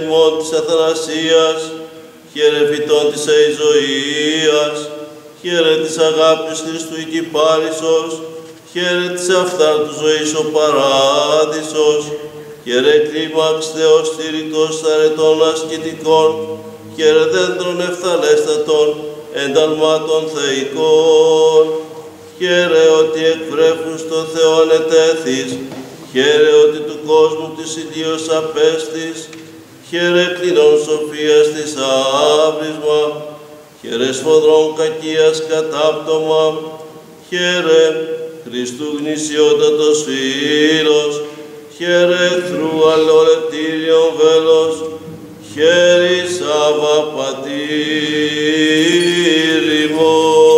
ημών της αθανασίας, χαίρε φυτών της αιζωίας, χαίρε της αγάπης Χριστού η κυπάρισος, χαίρε της αυθάρτου ζωής ο παράδεισος, χαίρε κλίμαξ Θεός στηριτός αρετών ασκητικών, χαίρε δέντρων ευθαλέστατων, ενταλμάτων θεϊκών, χαίρε ότι εκβρέφουν στο Θεό ανετέθης, χαίρε ότι του κόσμου της ηλίως απέστης, χαιρεκλινών σοφίας της αβρισμά, χαιρε σφοδρών κακίας κατάπτωμα, χαιρε Χριστού γνησιότατος φίλος, χαιρε θρού αλλορετήριον βέλος, χέρι Σαββαπατήριμος.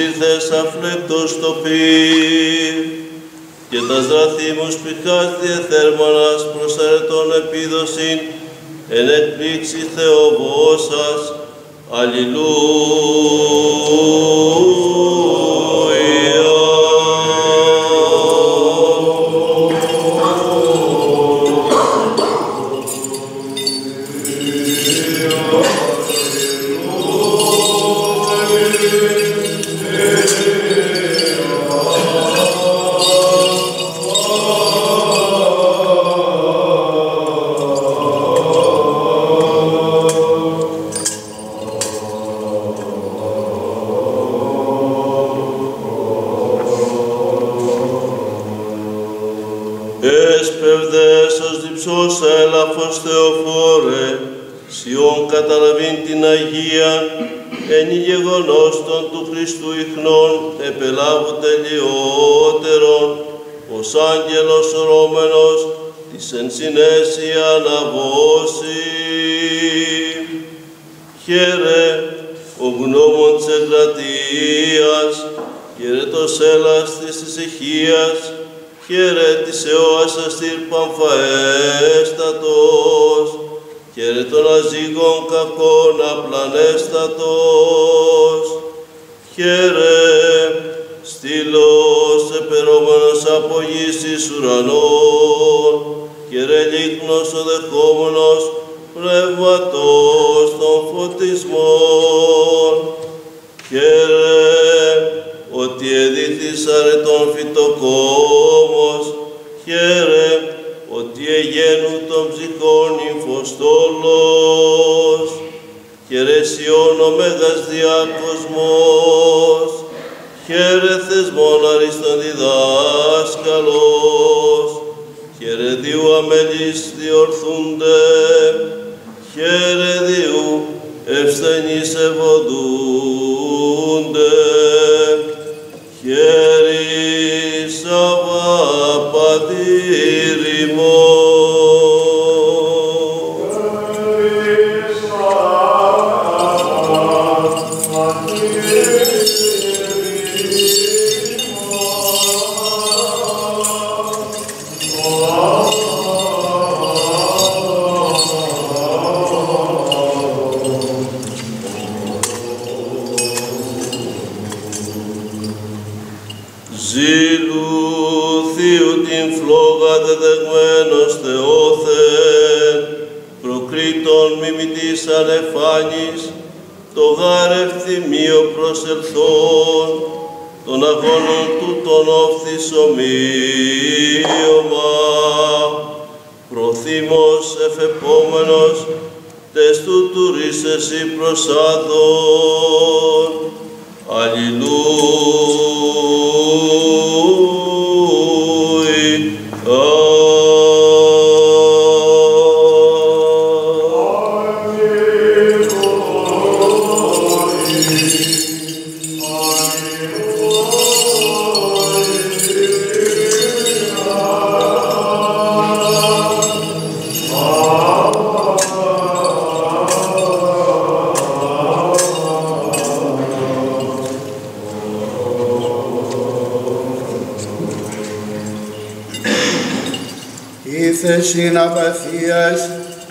Υπησύρθες αφλέκτος το πυρ, και τα στραθήμους πηχάς διεθέρμανας προς αρετών επίδοσιν, εν εκπλήξη Θεοβόσας, Έσπευδες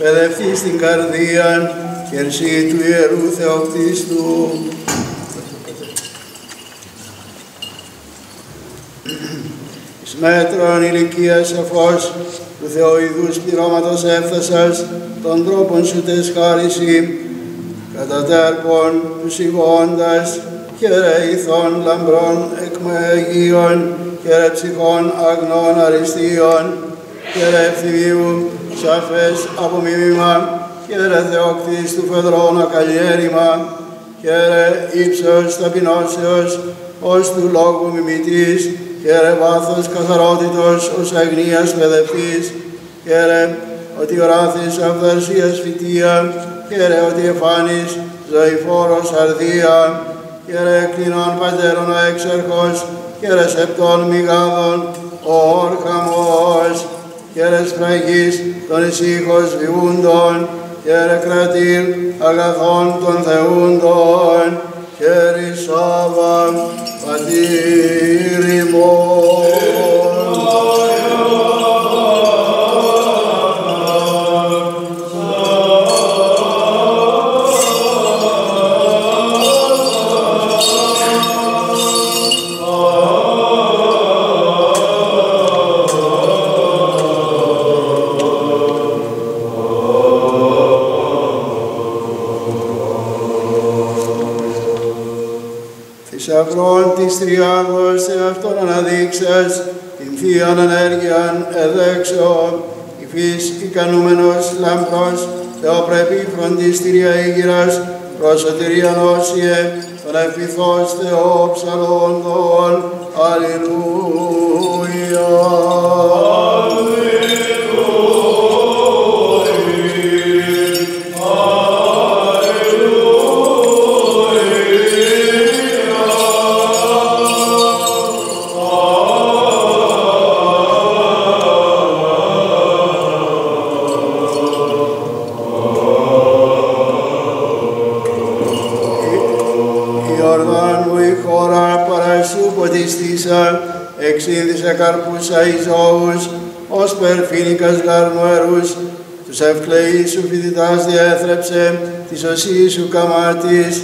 παιδευτεί στην καρδία, χερσί του Ιερού Θεοκτίστου. Εις μέτρον ηλικίας φως του Θεοειδούς πληρώματος έφθασας, των τρόπων σου τες χάρισι, κατά τέρπον τους ηγώντας, χαιρε ηθών λαμπρών εκμεγείων, χαιρε ψυχών αγνών αριστείων, χαιρε ευθυμίου σαφές απομίμημα, χαιρε θεόκτης του φεδρών ακαλλιέρημα, χαιρε ύψος ταπεινώσεως, ως του λόγου μιμητής, χαίρε βάθος καθαρότητος ως αγνίας παιδευτής, χαίρε ότι οράθης αυδαρσίας φυτία, χαίρε ότι εφάνης ζωηφόρος αρδία, χαίρε κλινών πατέρων ο έξαρχος, χαίρε σεπτών μηγάδων ο όρχαμος, χαίρε φραγής των ησύχος βιούντων, χαίρε κρατήρ αγαθών των θεούντων, χαίρε Σάβα πατήρ ημών. Θησαυρών της Τριάδος εαυτόν αναδείξας, την Θείαν ενέργειαν εδέξω, η φύς ικανούμενος λαμπρός, θεοπρεπή φροντιστήρια Ήγυρας, προς σωτηρίαν όσιε, τον εφηθός Θεό ψαλόντων, Αλληλούια. Καρπούσα εις ζώους, ως περφίνικας γαρνοερούς, τους ευκλαίους σου φοιτητάς διέθρεψε, της οσίης σου καμάτης,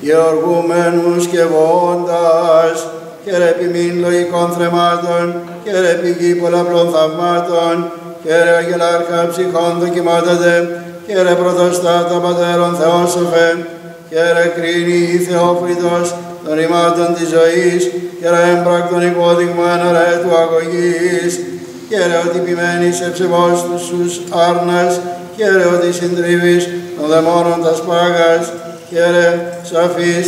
γεωργούμενους και βόντας, και ρε επιμήν λογικών θρεμάτων, και ρε πηγή πολλαπλών θαυμάτων, και ρε αγγελάρχα ψυχών δοκιμάτατε, και ρε πρωτοστάτα πατέρων θεόσοφε, και ρε κρίνει η Θεόφριτος των ρημάτων της ζωής, και ρε έμπρακτον υπόδειγμα ρε του αγωγής, και ρε ότι επιμένεις σε ψευός τους σους άρνας, και ρε ότι συντρίβεις των δαιμόνων τα σπάγας, και ρε σαφής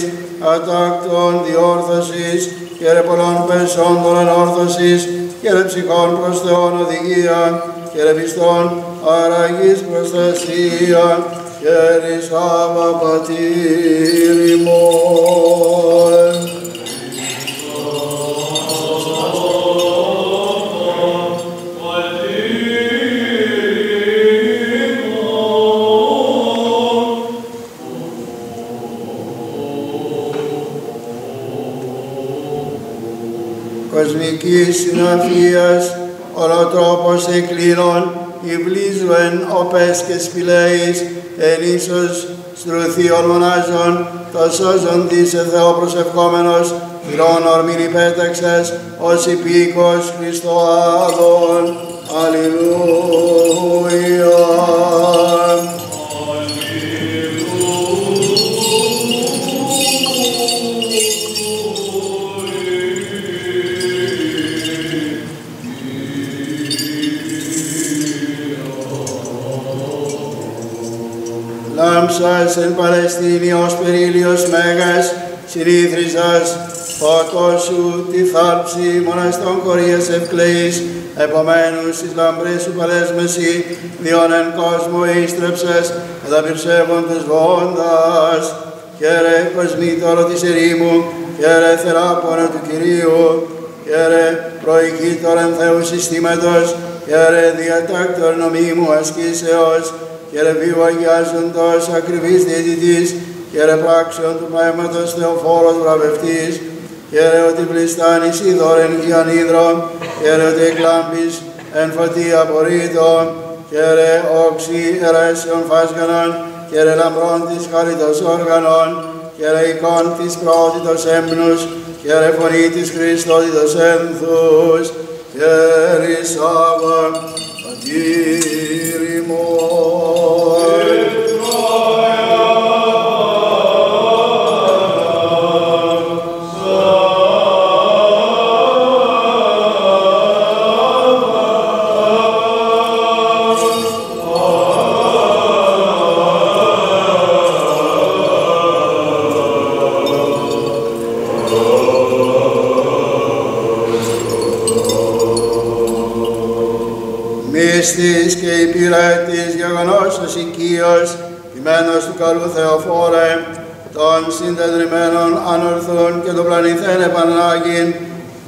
ατάκτων διόρθωσης, και ρε πολλών περισσόντων ενόρθωσης, και ρε ψυχών προς Θεόν οδηγία, και ρε πιστών αραγής προστασία, χέρι Σάβα πατήρ ημών. Κοσμικής συναφίας, ολοτρόπος εκκλίνων, υβλίζουν εν οπές και σπηλαίης, εν ίσως στρουθείων μονάζων, το σώζον της Θεός προσευχόμενος, χειρών ορμήν υπέταξες, ως υπήκος Χριστό Άδων. Αλληλούια. Λάμψας εν Παλαιστίνη ως περίλιος μέγας, συνήθρισας φωτός σου τη θάλψη μοναστών κορίας ευκλαίης, επομένους εις λαμπρές σου παλέσμεση, διόν εν κόσμο ίστρεψες, καταπυρσεύον τους βόντας, χαίρε κοσμήτωρο της ερήμου, χαίρε θεράπονο του Κυρίου, χαίρε προηγήτωρ εν Θεού συστήματος, χαίρε διατάκτορ νομίμου ασκήσεως, Κύριε βίου αγιάζοντος ακριβής διαιτητής, Κύριε πράξεων του Πνεύματος Θεοφόρος βραβευτής, Κύριε ότι πληστάνεις είδωρεν γιανίδρο, Κύριε ότι εκλάμπεις εν φωτή απορρίτων, Κύριε όξι ερέσεων φάσκανον, Κύριε λαμπρών της χαριτός όργανων, Κύριε εικόν της πρώτητος έμπνους, Κύριε φωνή της Χριστότητος ένθους, Κύριε Σάβα, Πατήρ ημών. Μύστης και υπηρέτης γεγονός οικείος, ημένος του καλού Θεοφόρε, των συντετριμένων ανορθών και των πλανηθέν επανάγειν,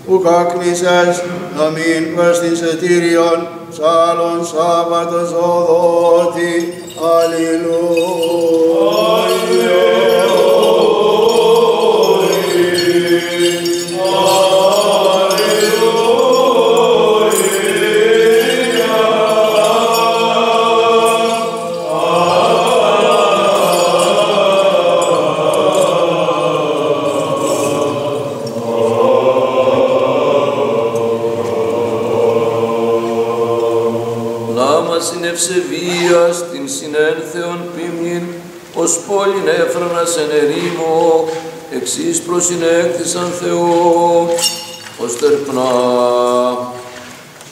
ουκ άκνησας νομήν προς την σωτήριον ψάλλον Σάββατος ζωδότη. Αλληλούια. Ως πόλην έφρανας εν ερήμο, εξής προσυνέκτησαν Θεό, ως τερπνά.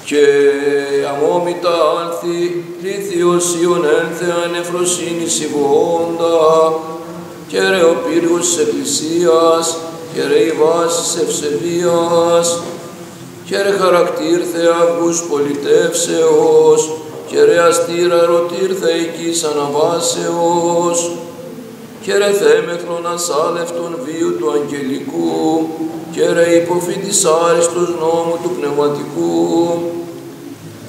Και αμόμητα άνθη, λίθιος ιον ένθεα νεφροσύνη συμβόντας, και ρε ο πύργος της Εκκλησίας, και ρε η βάση της ευσεβίας, και ρε χαρακτήρ θεαυγούς πολιτεύσεως, και ρε αστήρα ρωτήρ θεϊκής αναβάσεως, και ρε θέμεθρον ασάλευτον βίου του αγγελικού, και ρε υποφήτης άριστος νόμου του πνευματικού,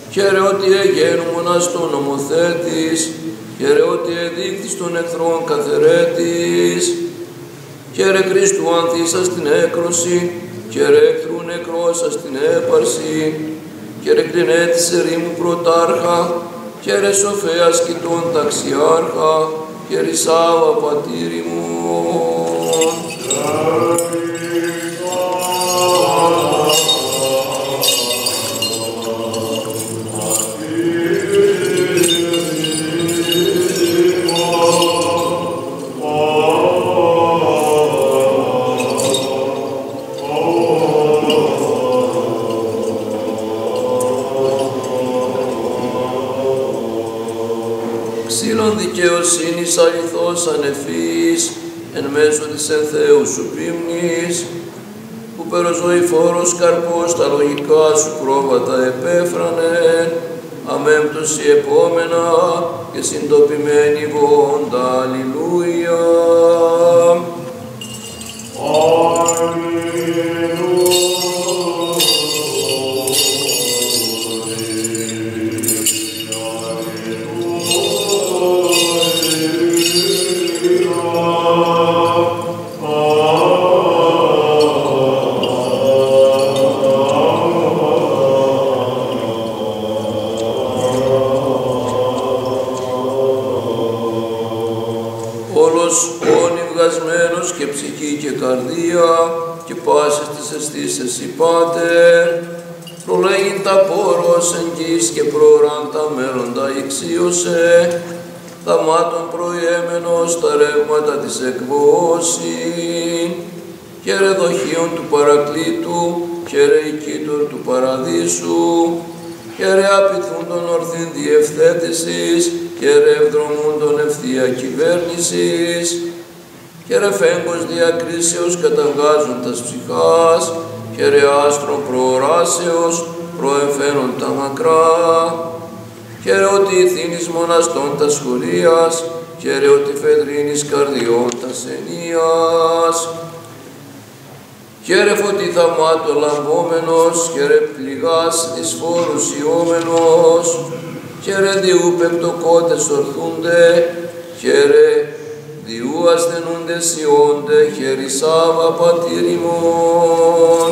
και ρε ότι εγένομονας των νομοθέτης, και ρε ότι εδείκτης των εχθρών καθερέτης, και ρε Χριστού ανθίσας την έκρωση, και ρε εχθρού νεκρώσας την έπαρση, και ρε κλινέτης ερήμου πρωτάρχα, και ρε σοφέας κοιτών ταξιάρχα, και ρε Σάβα πατήρι μου. Αληθώς ανεφής, εν μέσω της εν Θεού σου πίμνης, που περοζωηφόρος καρπός τα λογικά σου πρόβατα επέφρανε, αμέμπτωση επόμενα και συντοπιμένη βόντα. Αλληλούια. Μέλλοντα ηξίωσε, θαμάτων προϊέμενος τα ρεύματα της εκβόση, και ρε δοχείων του παρακλήτου, και ρε οικήτων του παραδείσου, και ρε απειθούν των ορθήν διευθέτησης, και ρε ευδρομούν των ευθεία κυβέρνησης, και ρε φέγγος διακρίσεως καταβγάζοντας ψυχάς, και ρε άστρο προοράσεως προεμφαίνον τα μακρά, και ρε ότι ηθήνης μοναστών τα σχολείας, και ρε ότι φεδρίνης καρδιών τα ενίας, και ρε φωτί θαυμάτων λαμπόμενος, και ρε πληγάς δυσφόρους ιόμενος, και ρε διού πεπτοκότες ορθούνται, και ρε διού ασθενούντες ιόνται, χέρι Σάβα πατήρ ημών.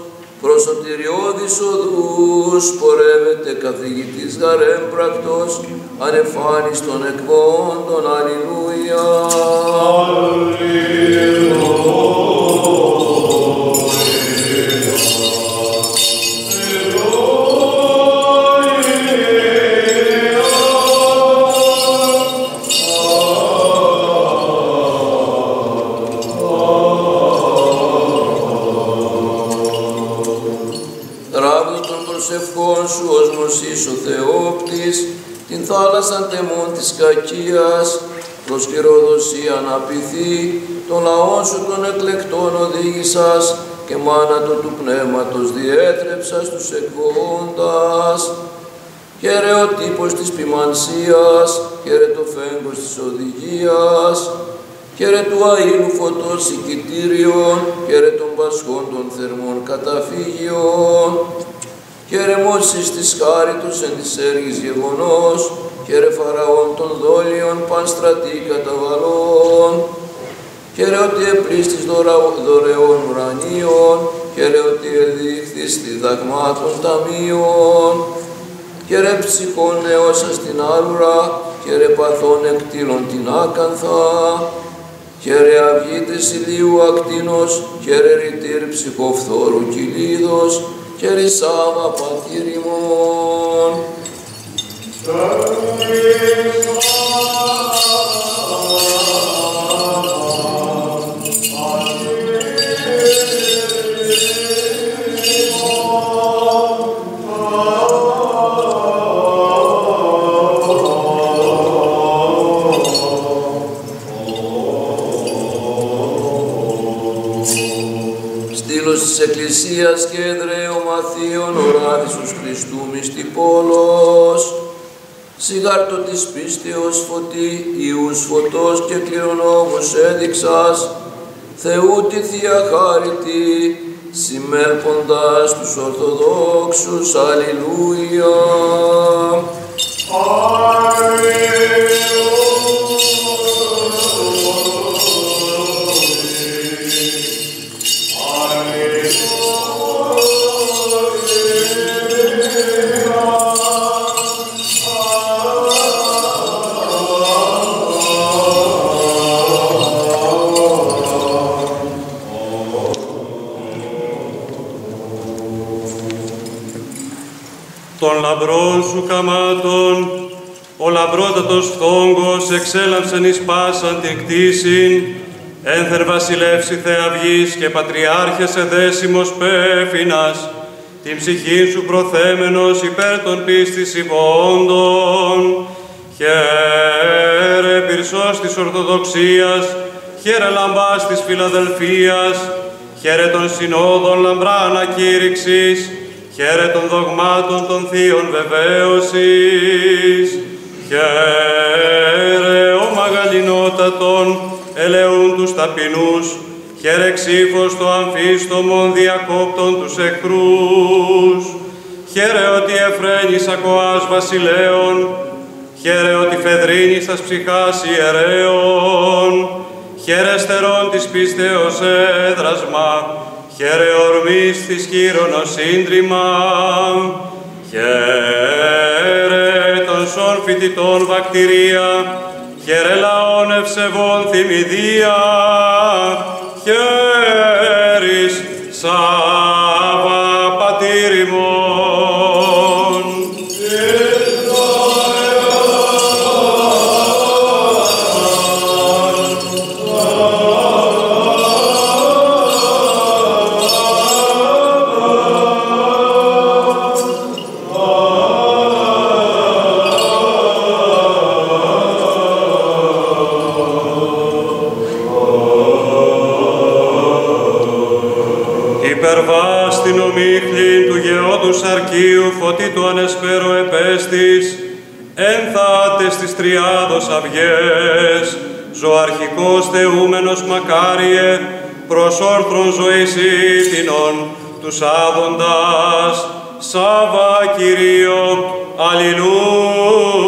θεοφρόνος βιούντων, ηθιτενή όρων των σοβίων κτισαμένη Σάβα αληθώς, προς σωτηριώδης οδούς πορεύεται καθηγητής γαρέμπρακτος, ανεφάνης των εκβόντων, αλληλούια. λαόν της κακίας, προς χειροδοσία να πειθεί, τον λαόν σου των εκλεκτών οδήγησας και μάνατο του πνεύματος διέτρεψας τους εκβόντας. Χαίρε ο τύπος της ποιμανσίας, χαίρε το φέγγος της οδηγίας, χαίρε του αήλου φωτός οικητήριον, χαίρε των πασχών των θερμών καταφύγιων, χαίρε Μώσης της χάριτος εν της έργης γεγονός, χαίρε Φαραών των δόλιων παν στρατή καταβαλών, χαίρε ότι επλήστης δωρεών ουρανίων, χαίρε ότι εδείχθης διδαγμάτων ταμείων, χαίρε ψυχών νεώσα στην άρουρα, χαίρε παθών εκτήλων την άκανθα, χαίρε αυγήτες ηλίου ακτίνος, χαίρε ρητήρ ψυχοφθόρου κυλίδος, χαίρε Σάβα πατήριμον. Στήλος της Εκκλησίας και εδραίωμαθίων οράδισος Χριστού μιστη πόλος, σιγάρτο της πίστεως φωτή, Ιούς φωτός και κληρονόμους έδειξας, Θεού τη Θεία Χάρητη, συμμέλποντας τους Ορθοδόξους, Αλληλούια. των λαμπρών σου καμάτων, ο λαμπρότατος φθόγκος εξέλαψεν εις πάσαν την κτήσιν, ένθερ βασιλεύση θεαυγής και πατριάρχες εδέσιμος πέφυνας, την ψυχή σου προθέμενος υπέρ των πίστης υπόντων, χαίρε πυρσός της Ορθοδοξίας, χαίρε λαμπάς της Φιλαδελφίας, χαίρε των συνόδων λαμπρά ανακήρυξης, χαίρε των δογμάτων των θείων βεβαίωσης, χαίρε ο μαγαλινότατον ελεούν τους ταπεινούς, χαίρε ξύφος το αμφίστομον διακόπτων τους εχθρούς, χαίρε ότι εφραίνεις ακοάς βασιλέων, χαίρε ότι φεδρίνεις τας ψυχάς ιερέων, χαίρε στερών της πίστεως έδρασμα, χαίρε ορμής της χείρονος σύντριμα, χαίρε των σών φοιτητών βακτηρία, χαίρε λαών ευσεβών θυμηδία, χαίρεις Σάβα αρκείου φωτί του ανεσπέρου επέστης, ένθατες της τριάδος αυγές, ζωαρχικός θεούμενος μακάριε, προς όρθρον ζωής ήθινον, τους άδοντας, Σάβα Κυρίω, Αλληλούια.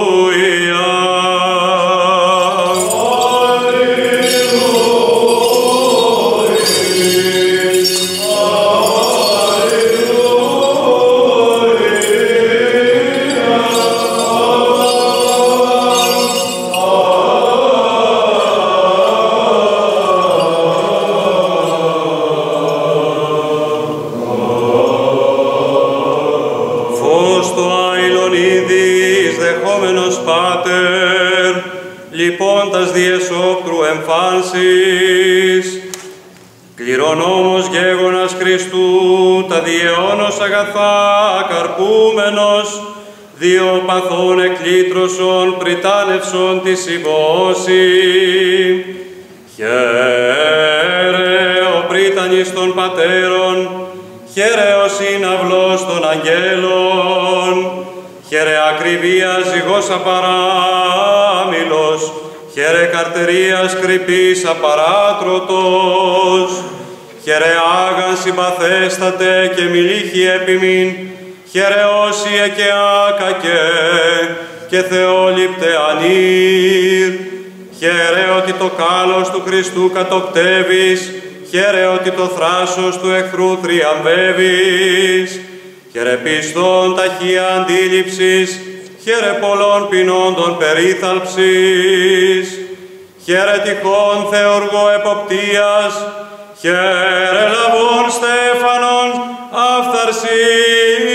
Κληρονόμος γέγονας Χριστού, τα διαιώνος αγαθά καρπούμενος, δύο παθών εκλήτρωσον πριτάνευσον τη συμβόση. Χαίρε ο πρίτανης των πατέρων, χαίρε ο σύναυλος των αγγέλων, χαίρε ακριβία ζυγός απαράμιλος, χαίρε καρτερίας κρυπής απαράτρωτος, χαίρε άγαν συμπαθέστατε και μιλήχη επιμήν, χαίρε όσοι και άκακε και θεόληπτε ανήρ, χαίρε ότι το κάλος του Χριστού κατοπτεύεις, χαίρε ότι το θράσος του εχθρού θριαμβεύεις, χαίρε πιστόν ταχεία αντίληψης, χαίρε πολλών ποινών περίθαλψης, χαίρε τυχόν θεοργό εποπτείας, χαίρε λαβών στέφανον αυθαρσίας,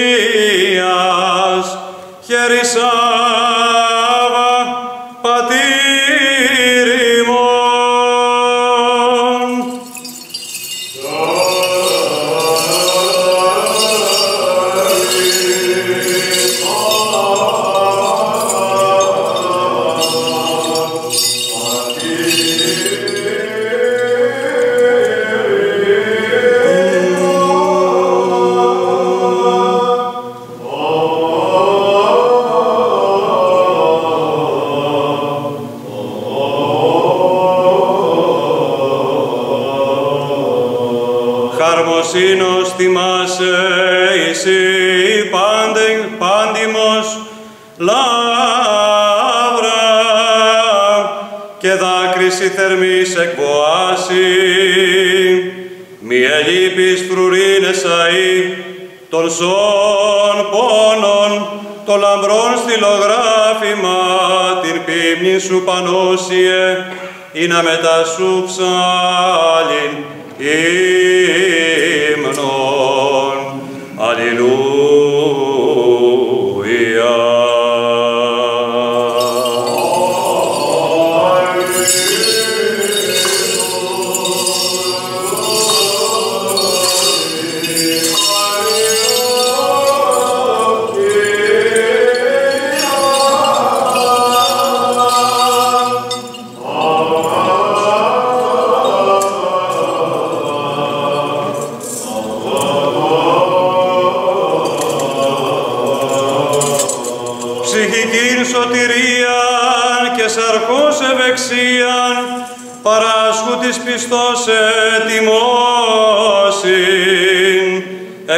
φρουρίνες αεί των ζώων πόνων, το λαμπρόν στυλογράφημα την πίμνη σου πανώσιε, ή να μετά σου ψάλιν ύμνον.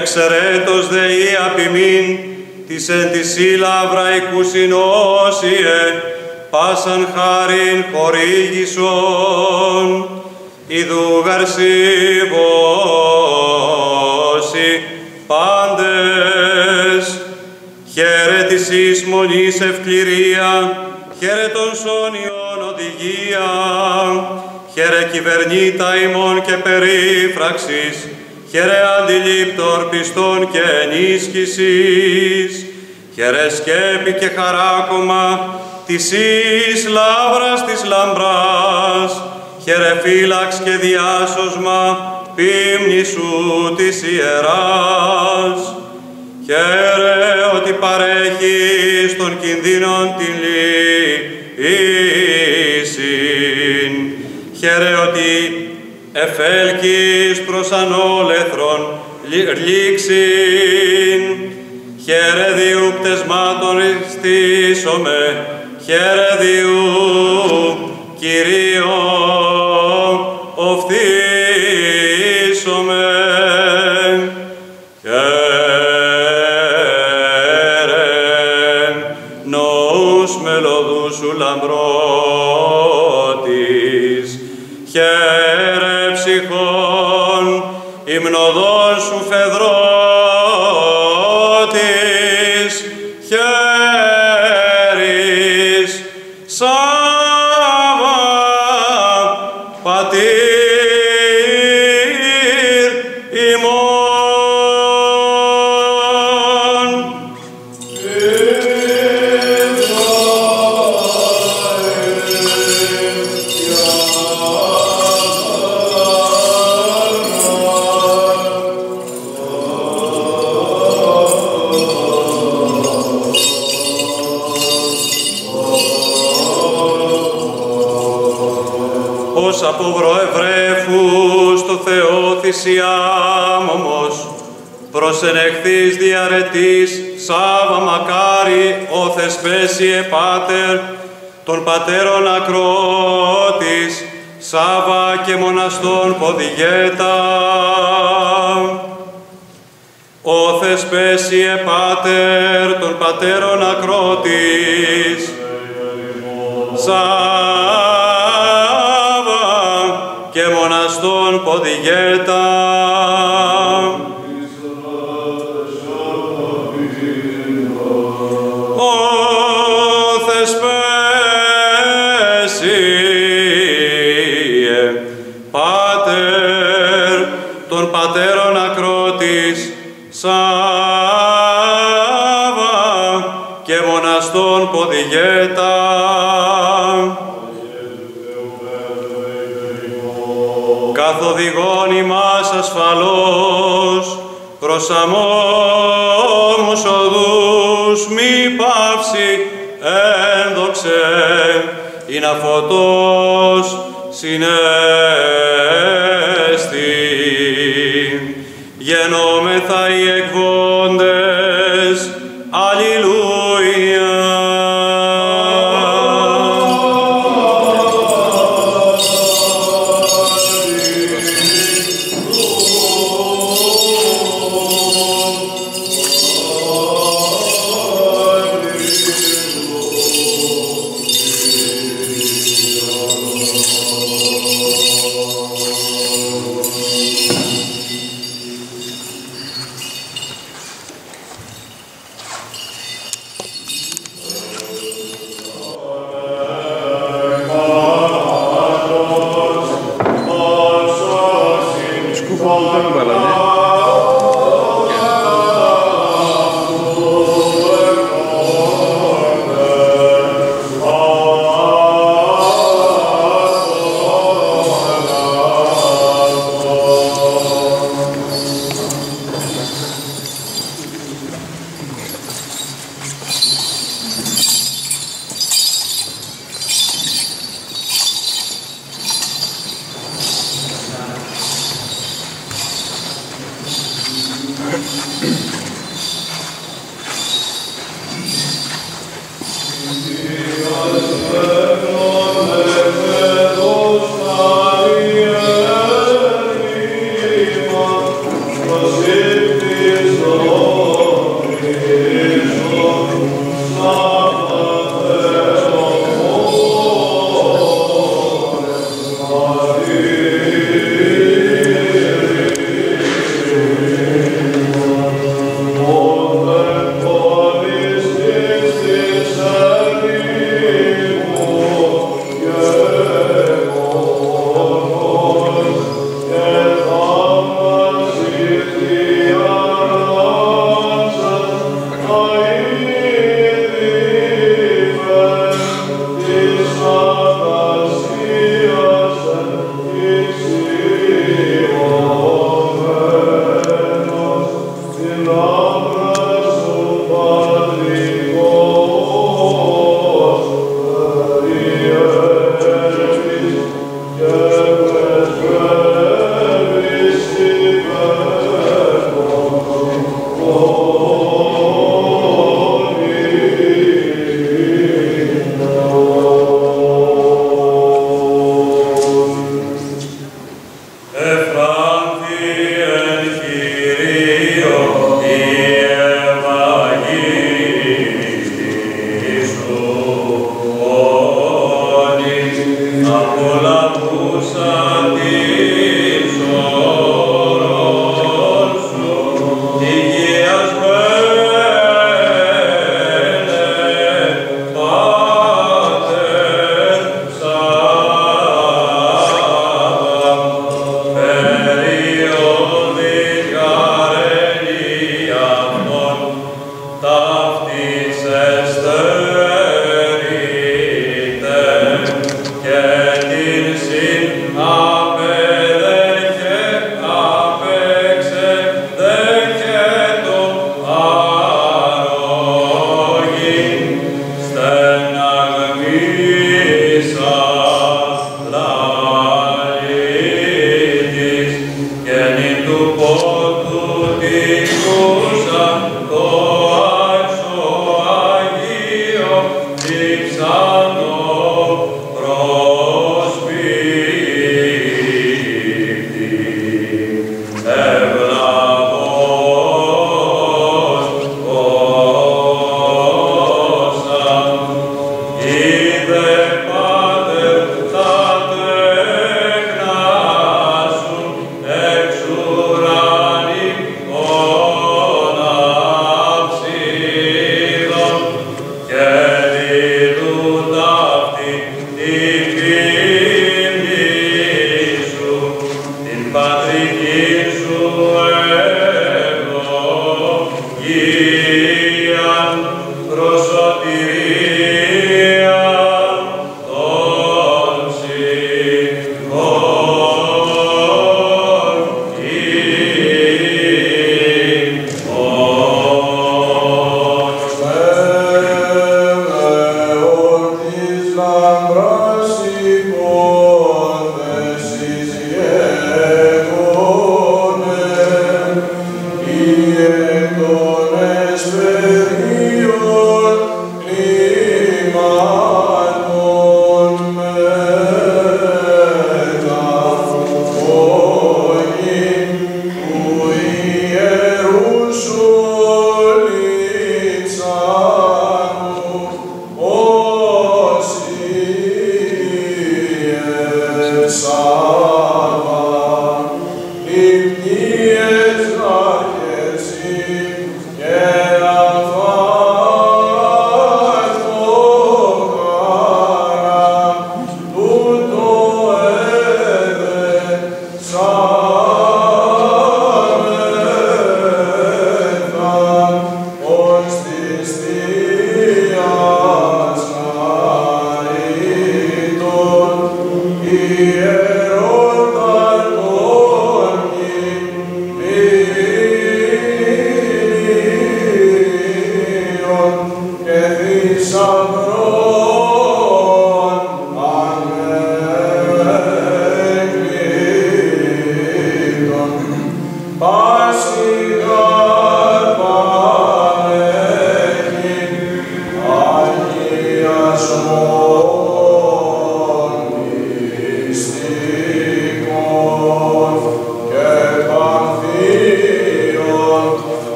Εξαιρέτως δεή απειμήν της εν τη σύλλαβρα συνόσιε πάσαν χάριν χορήγησον. Ιδού γαρσίβωση πάντες Χαίρε της εις μονής ευκληρία, χαίρε των σόνιων οδηγία, χαίρε κυβερνήτα ημών και περίφραξης, χαίρε αντιλήπτορ πιστών και ενίσχυσης, χαίρε σκέπη και χαράκομα της εις λάβρας της λαμπράς, χαίρε φύλαξ και διάσωσμα πίμνη σου της ιεράς. Χαίρε ότι παρέχεις των κινδύνων την λύσιν. Χαίρε ότι εφέλκεις προς ανόλεθρον λήξιν. Χαίρε διού πτεσμάτων στήσομαι, χαίρε διού Κυρίω οφθήσομαι. Χαίρε νόους μελωδούς σου λαμπρότης, προσενεχθείς διαρετής, Σάβα μακάρι, ο Θεσπέσιε Πάτερ, των πατέρων ακρότης, Σάβα και μοναστών ποδηγέτα. Ο Θεσπέσιε Πάτερ των πατέρων ακρότης, Σάβα και μοναστών ποδηγέτα. Μοναστών ποδηγέτα. καθοδηγών ημάς ασφαλώς προς αμόμους οδούς μη πάυσει ένδοξε είναι φωτός συνέστη γενόμεθα οι εκβόντες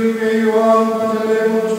Fiul pe Ioan, Panteleul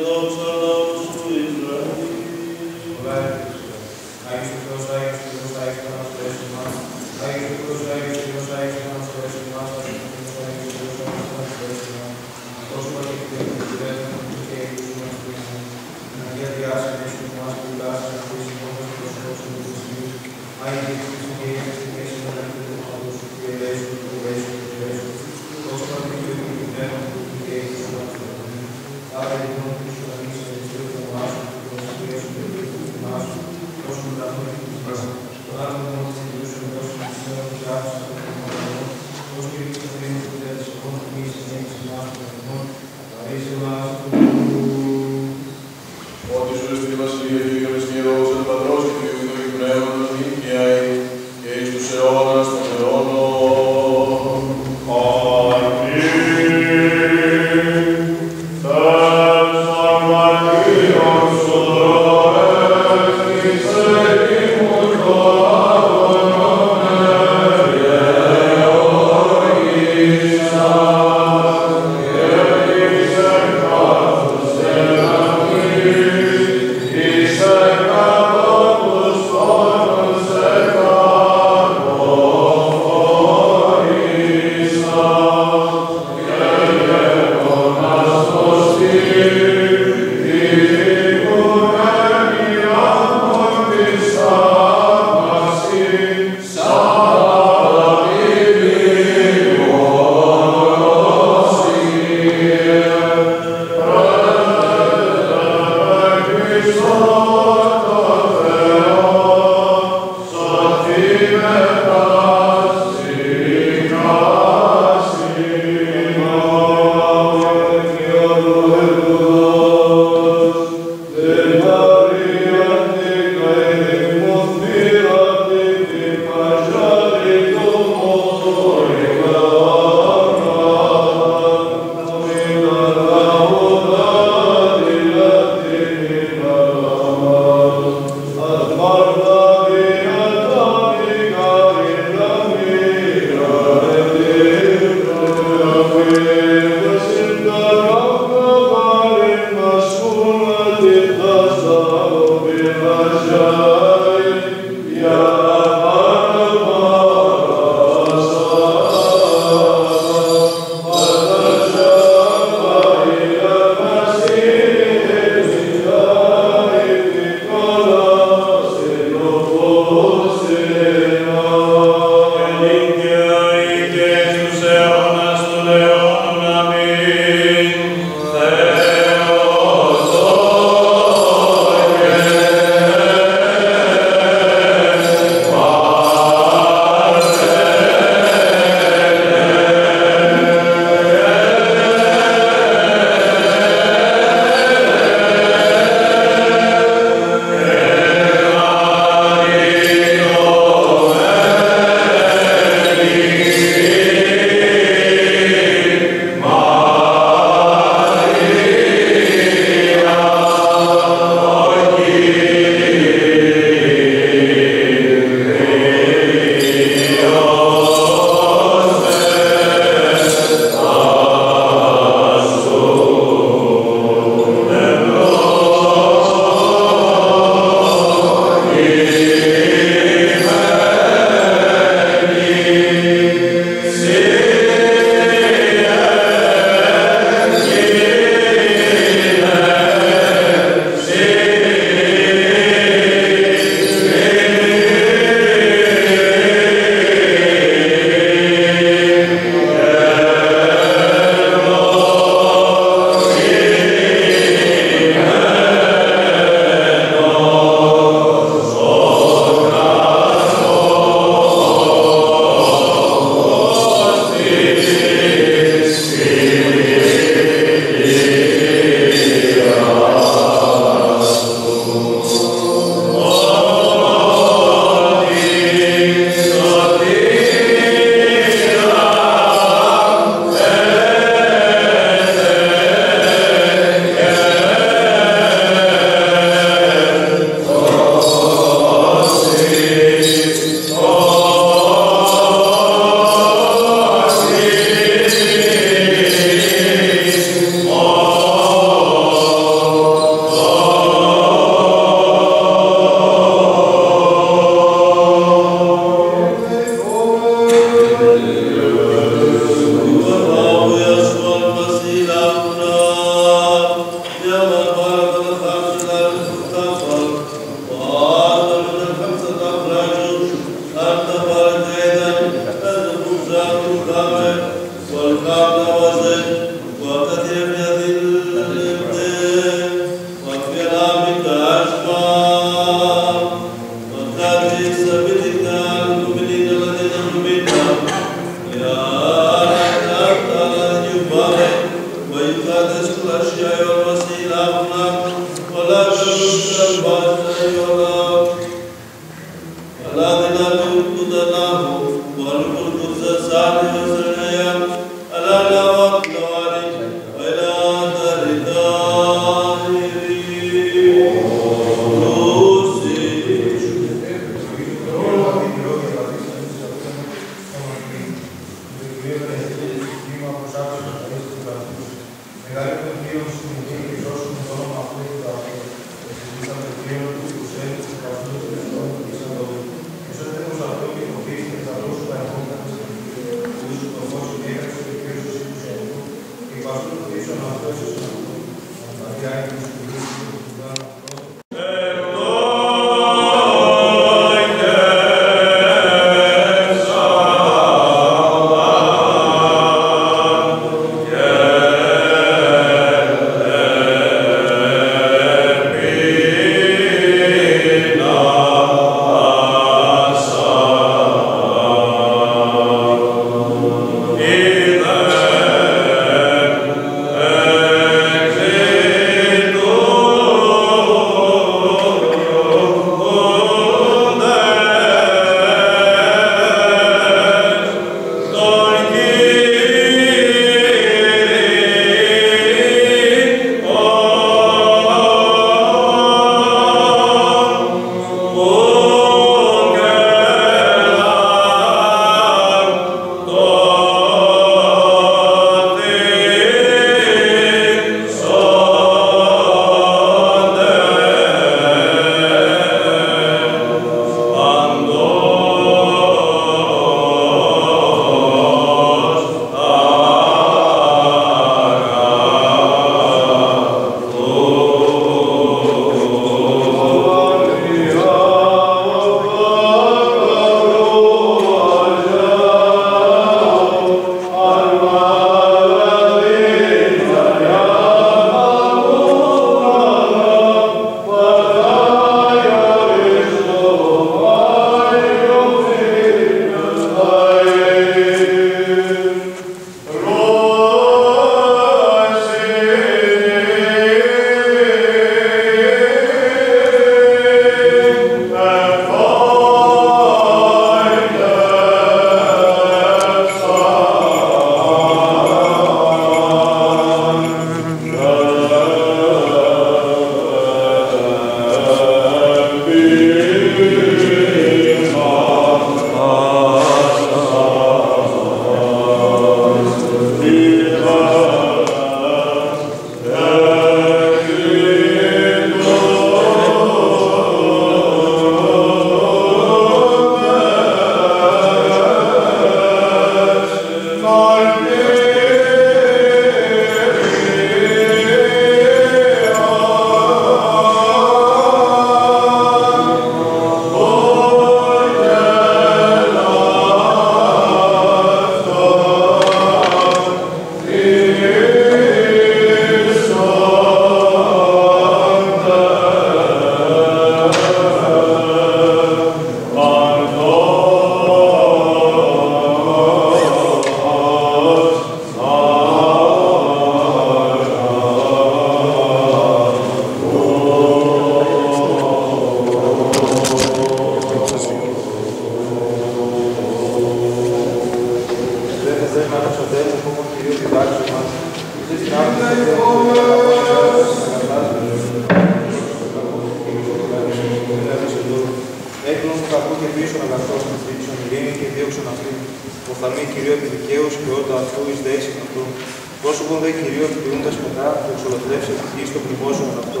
δε κυρίως ποιούντα μετά, που εξολοθρεύσει τη γη στο πλημμόσιον αυτό.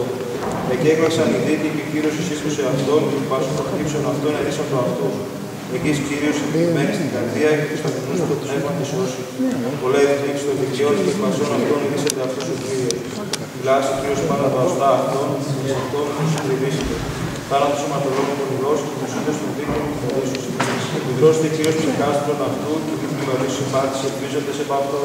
Εκέκλασαν οι δίκοι και κύριο εισήσκουσε αυτόν, και πάσουν το χτύψον αυτόν, ερίσαν το αυτού. Εκεί κύριο επιμένει στην καρδία και στο κοινού στο πνεύμα της σώση. Πολλά εθνίξει των δικαιών και πασών αυτών ειδήσεται αυτός ο κύριος. Φυλάξει κύριος πάνω τα οστά αυτών, και αυτόν του συντριβήσετε. Πάνω του σωματολόγου των υλών και του σύντες των δίκων του Θεού. Δώστε κύριο ψυχάστρων αυτού και την πλημμυρή συμπάτηση ελπίζονται σε παυτό.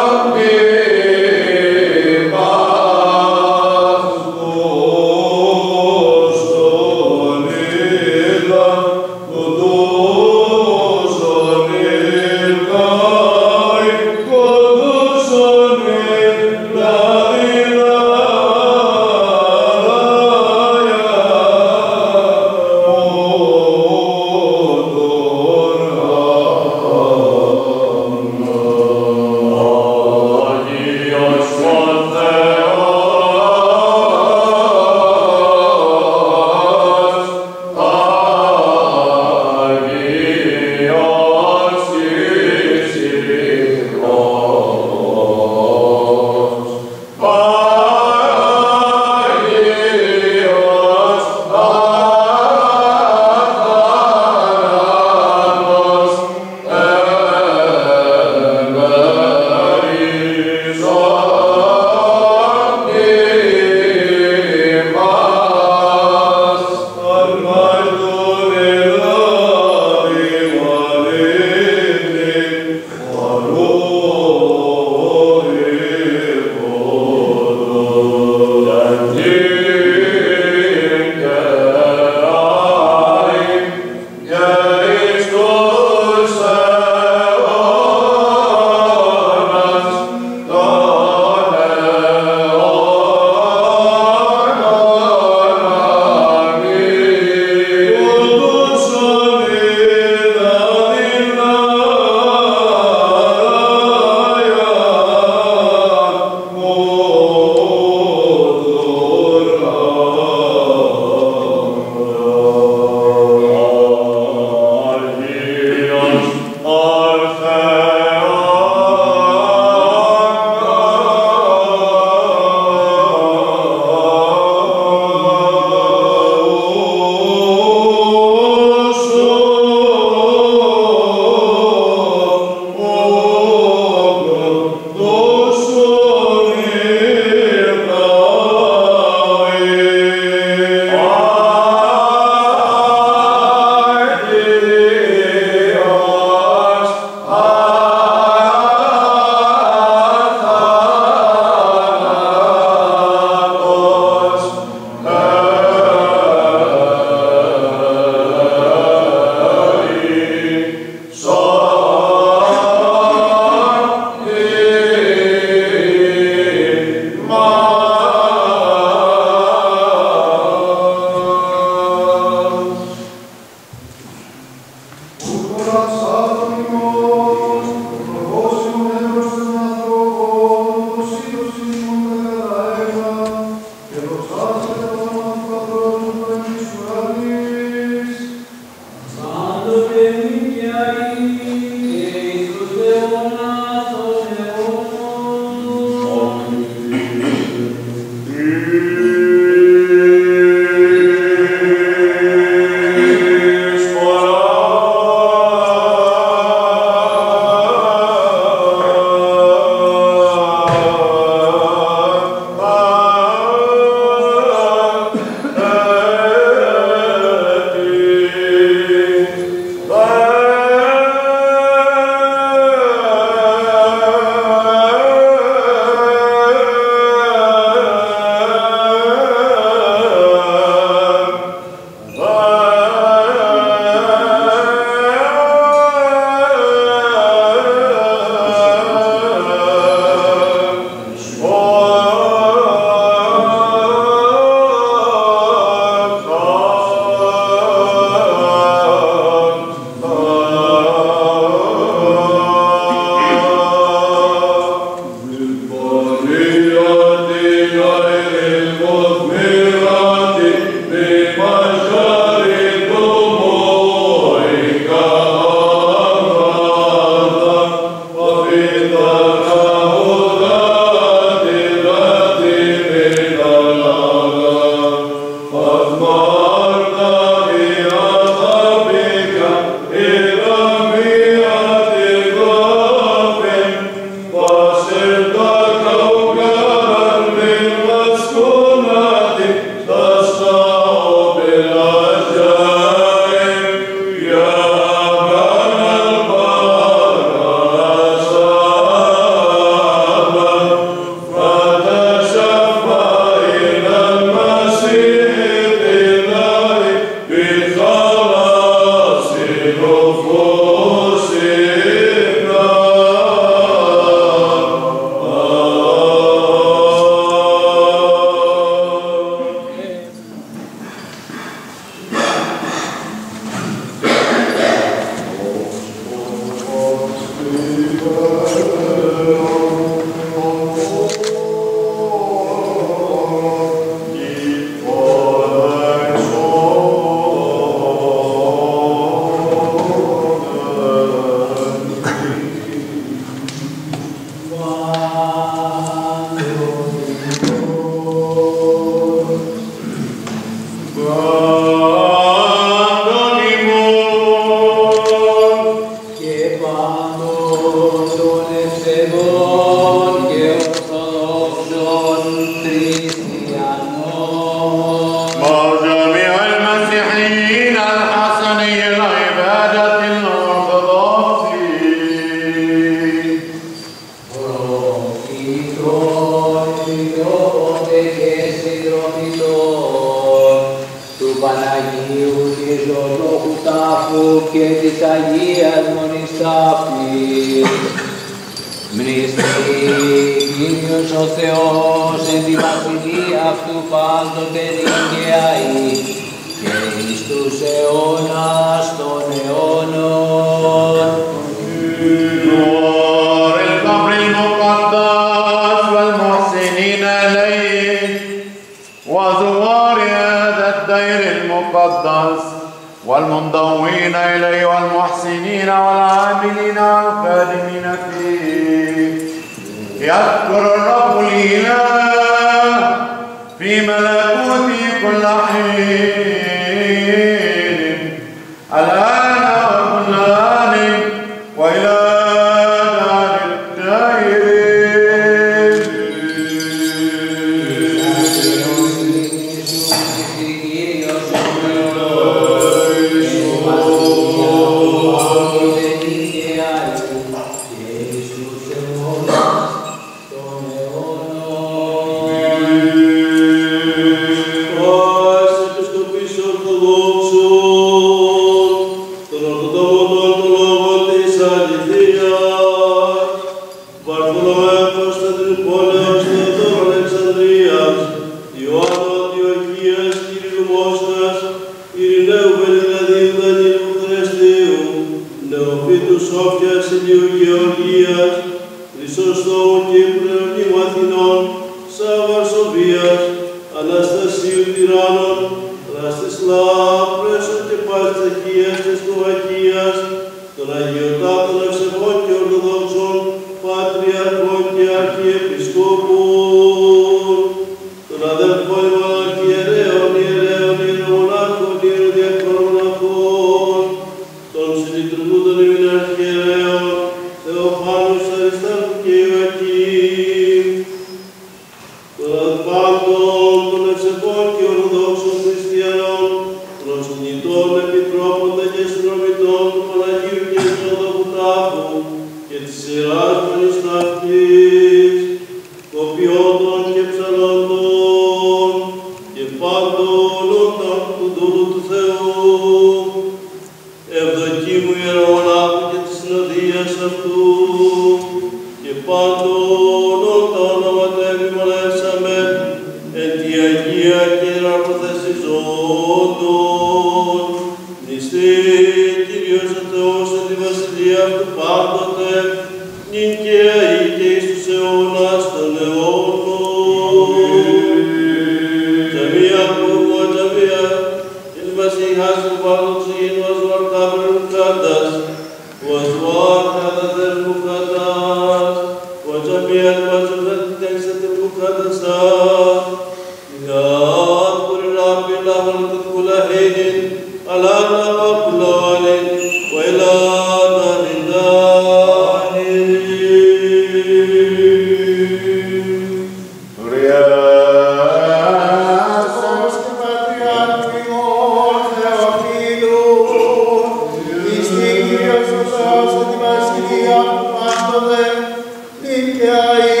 Νικαιαί και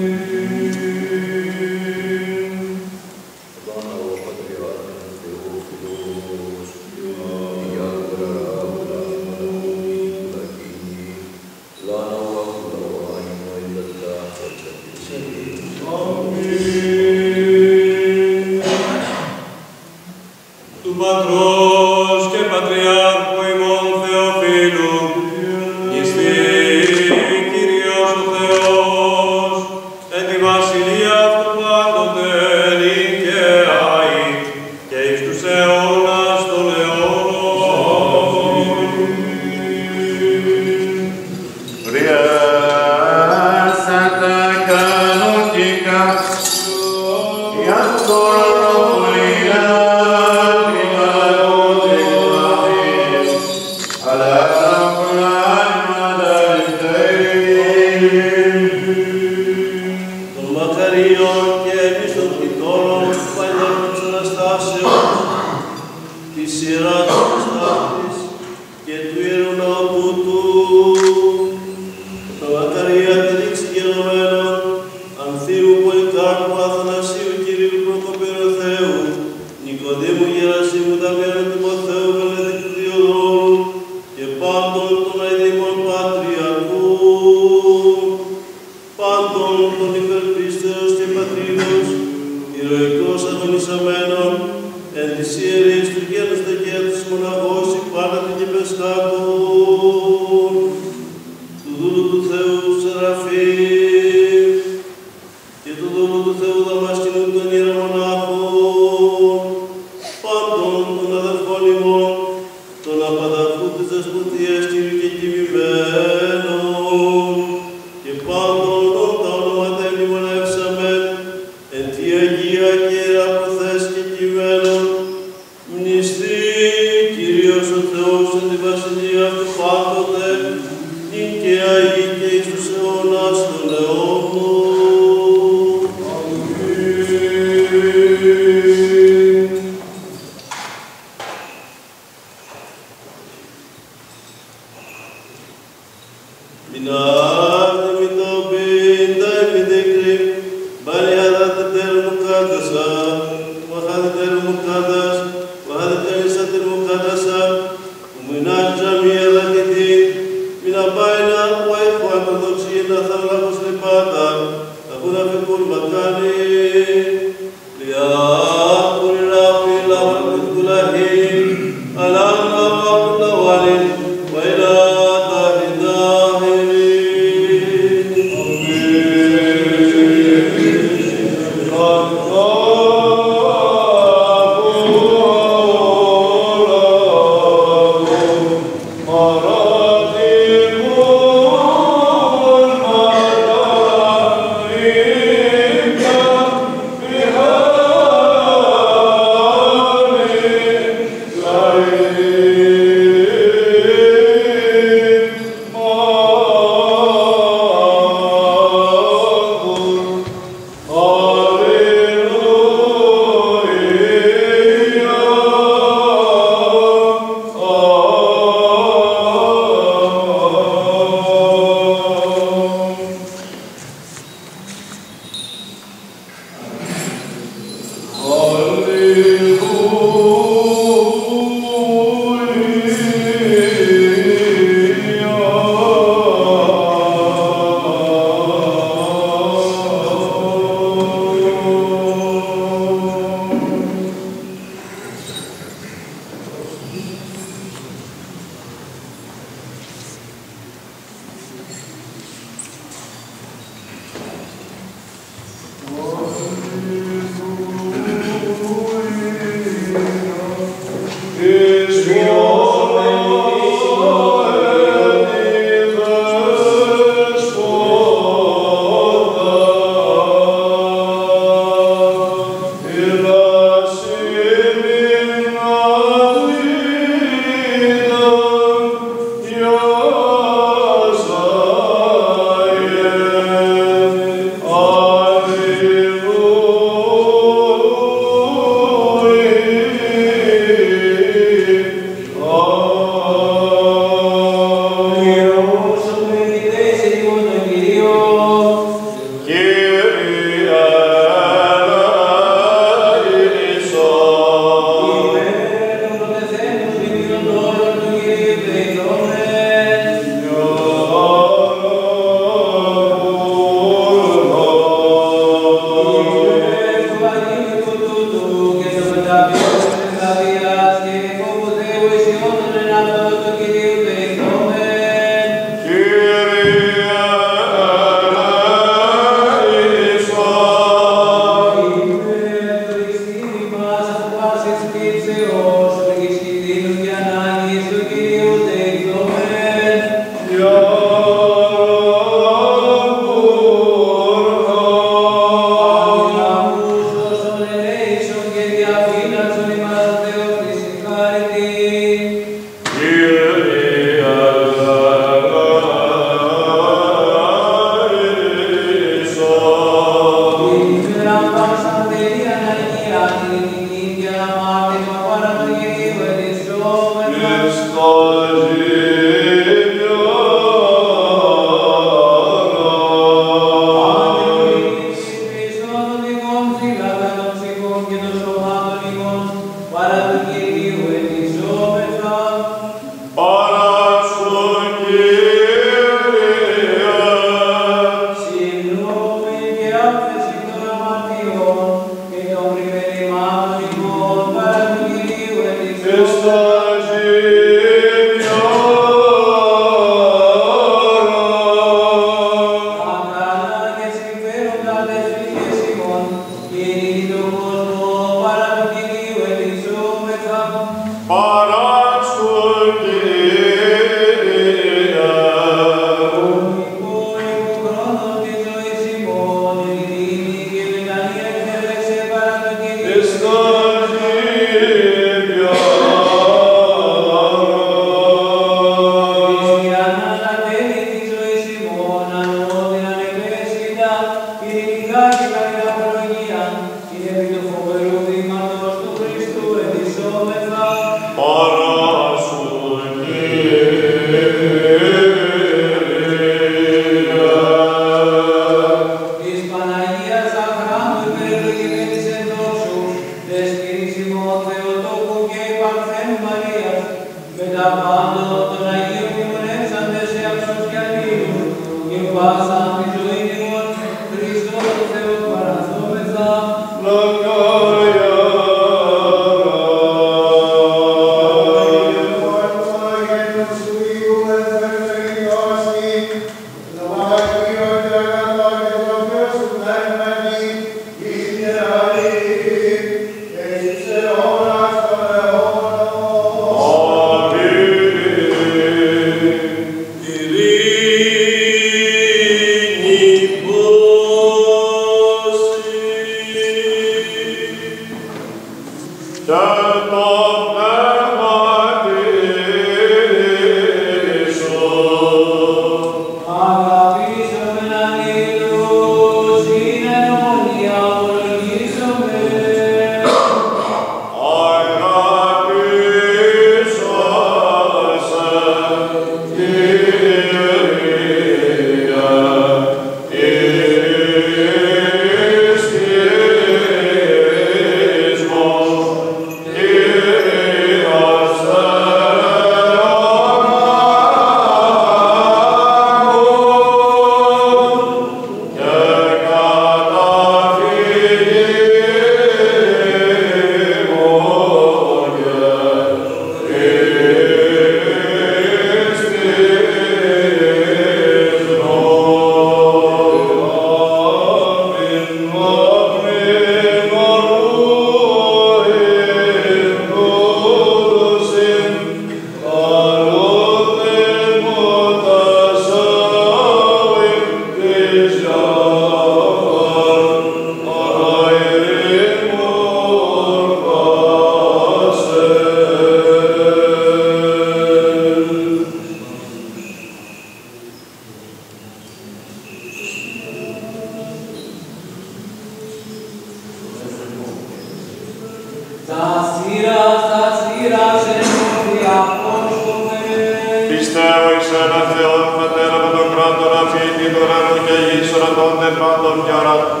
τον κράτο να φύγει τον ουρανό και γης ορατώνται πάντων και ορατών.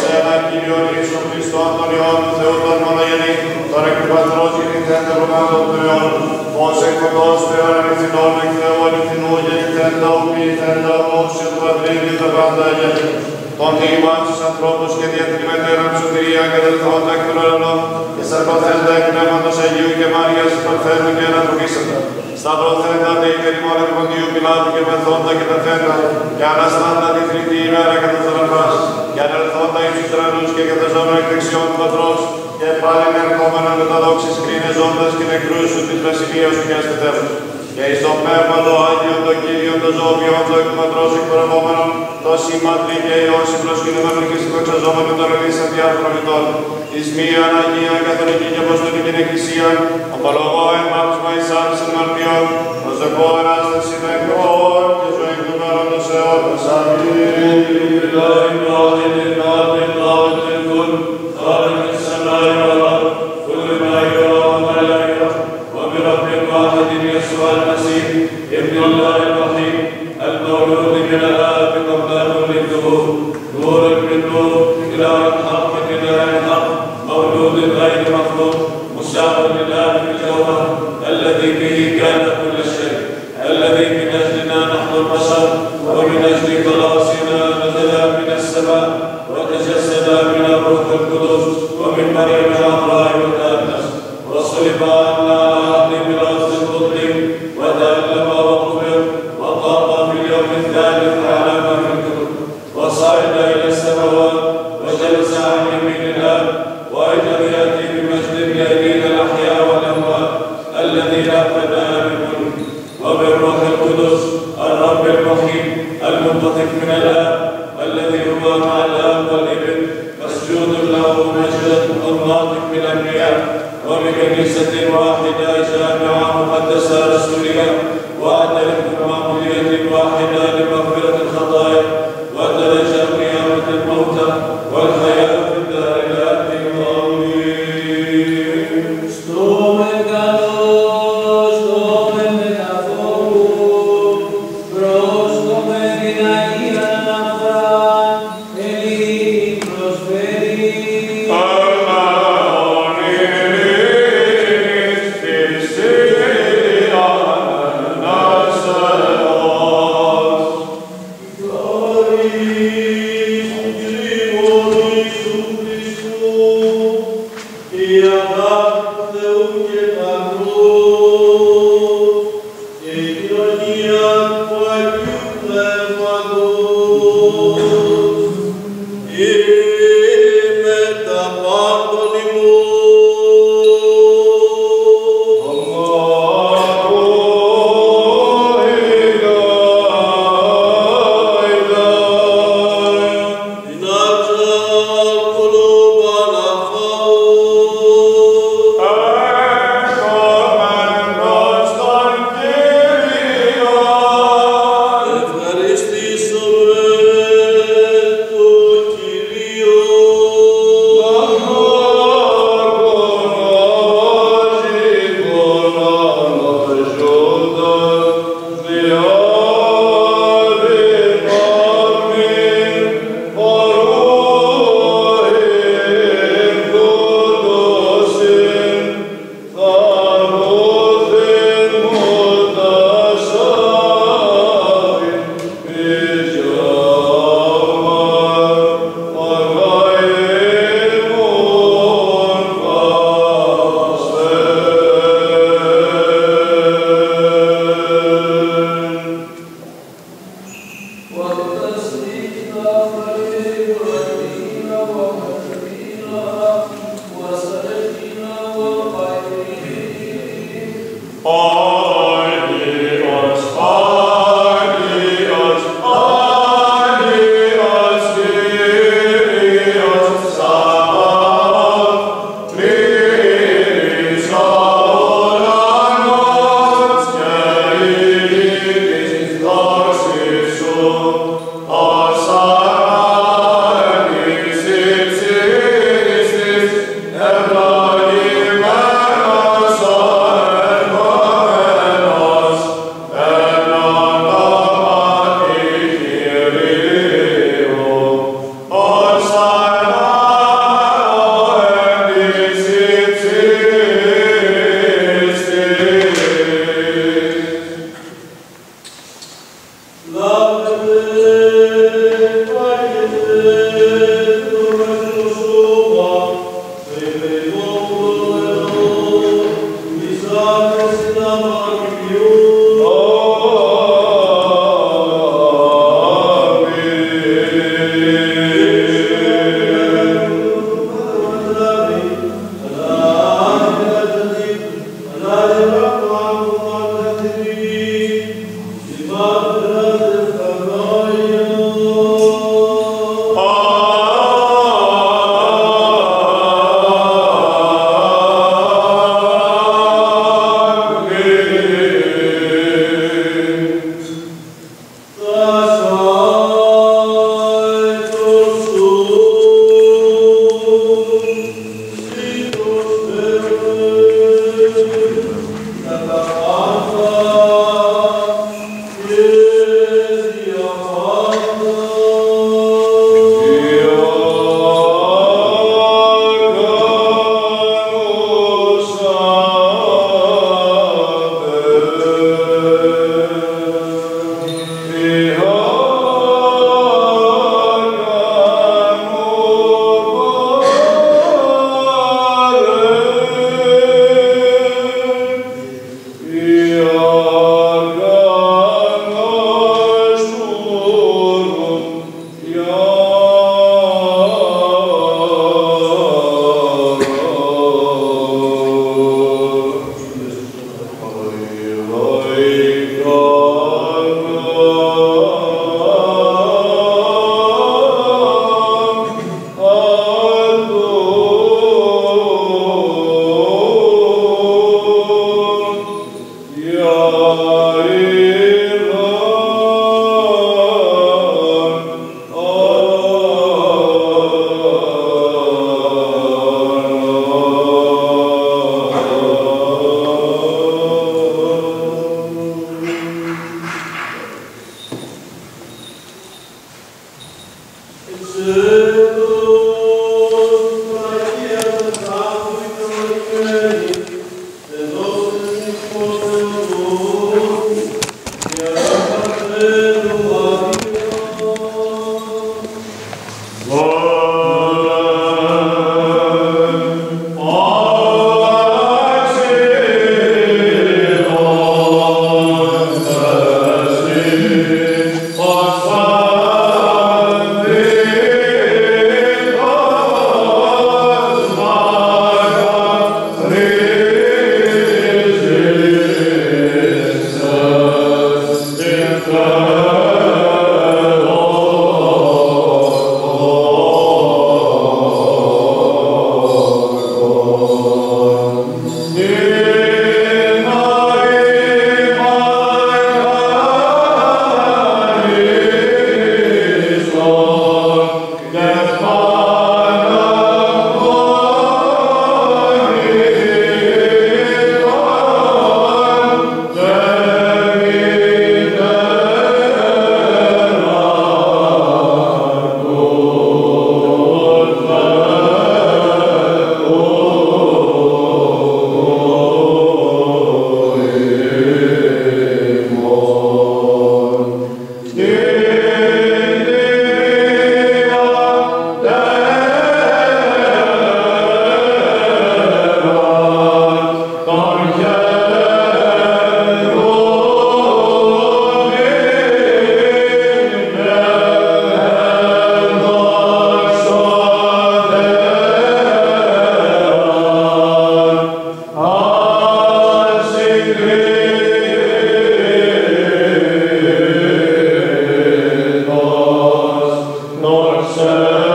Σε ένα Κύριον Ιησού Χριστόν, τον Υιόν του Θεού, τον μονογενή, τον εκ του Πατρός γεννηθέντε προμάτων του αιώνου, ως εκ φωτός Θεόν αληθινών, εκ Θεού αληθινού γεννηθέντα, οποιηθέντα, ομόσια του Πατρί και τα πάντα αγέννη. Τον Θεήμαν στους ανθρώπους και διατριμετέραν σωτηρία κατελθόντα εκ των ουρανών και σαρπαθέντα εκ πνεύματος Αγίου και Μάριας υπερθένου και ανατροπήσαντα. Σταυρωθέντα δε υπέρ ημών εκ Ποντίου Πιλάτου και πεθόντα και πεθέντα και αναστάντα τη τρίτη ημέρα κατά θεραπάς και ανελθόντα εις τους ουρανούς και καταζόμενα εκ δεξιών του Πατρός και πάλι με ερχόμενα με τα δόξης κρίνε ζώντας και νεκρούς σου της βασιλείας σου και αστετεύους. Και εις το πνεύμα το Άγιο, το Κύριο, το ζώπιον, το εκ του Πατρός εκπορευόμενο, το σήματρι και ιώσει προσκυνούμενο και συμπεξαζόμενο το ρελίς αντιάθρωμητών. Εις μία Αγία Καθολική και Αποστολική Εκκλησία, ομολογώ εν βάπτισμα εις άμεσων μαρτιών, προσδοκώ Ανάσταση νεκρών και ζωή του μέλλοντος αιώνας. Αμήν. serve.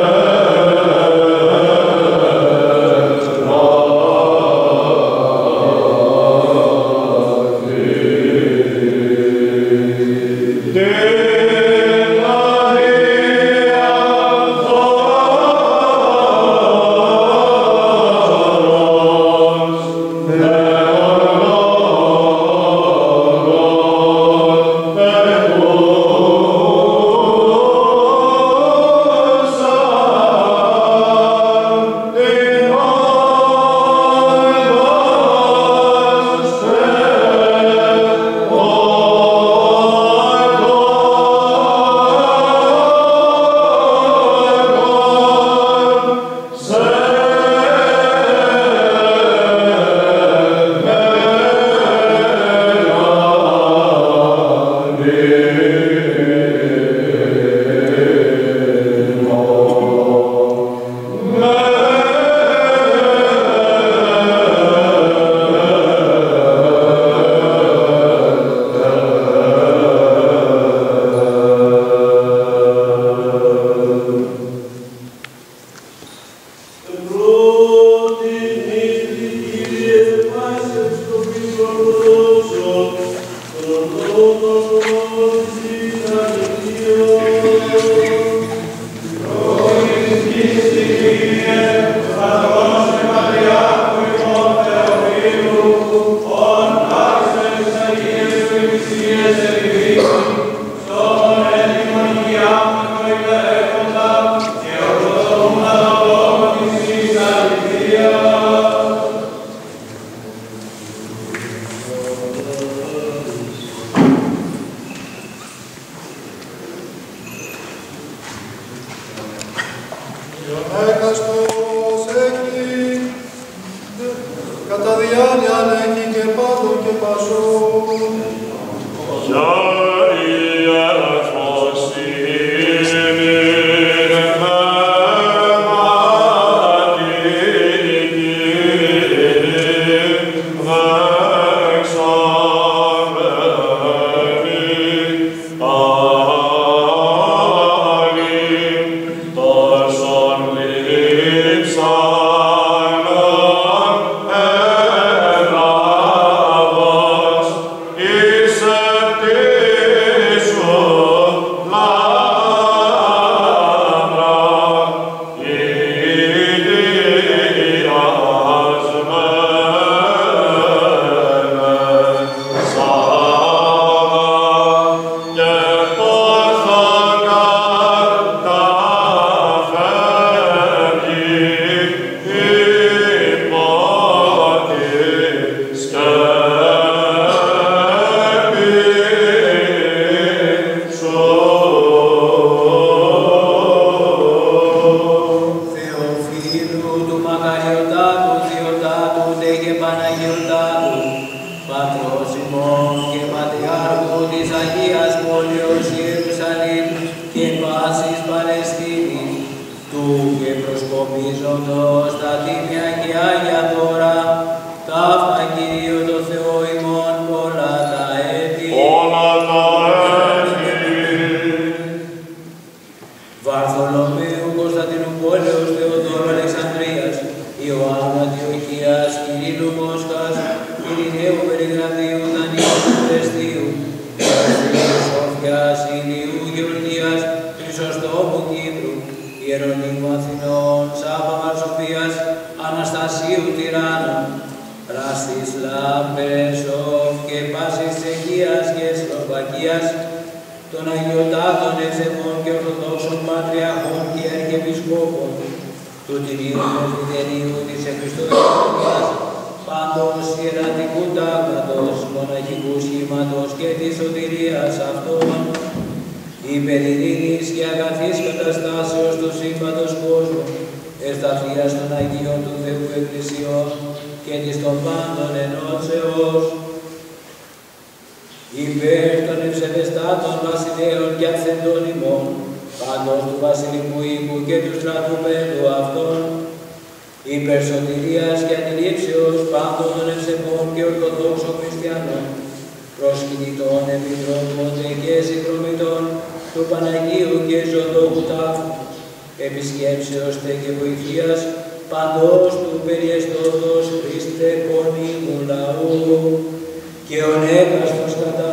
κινητών επιδρόμων και συγκρομητών του Παναγίου και ζωντόχου τάφου, επισκέψεως τε και βοηθείας, παντός του περιεστόδος Χριστέ κονίμου λαού και ο νέκαστος κατά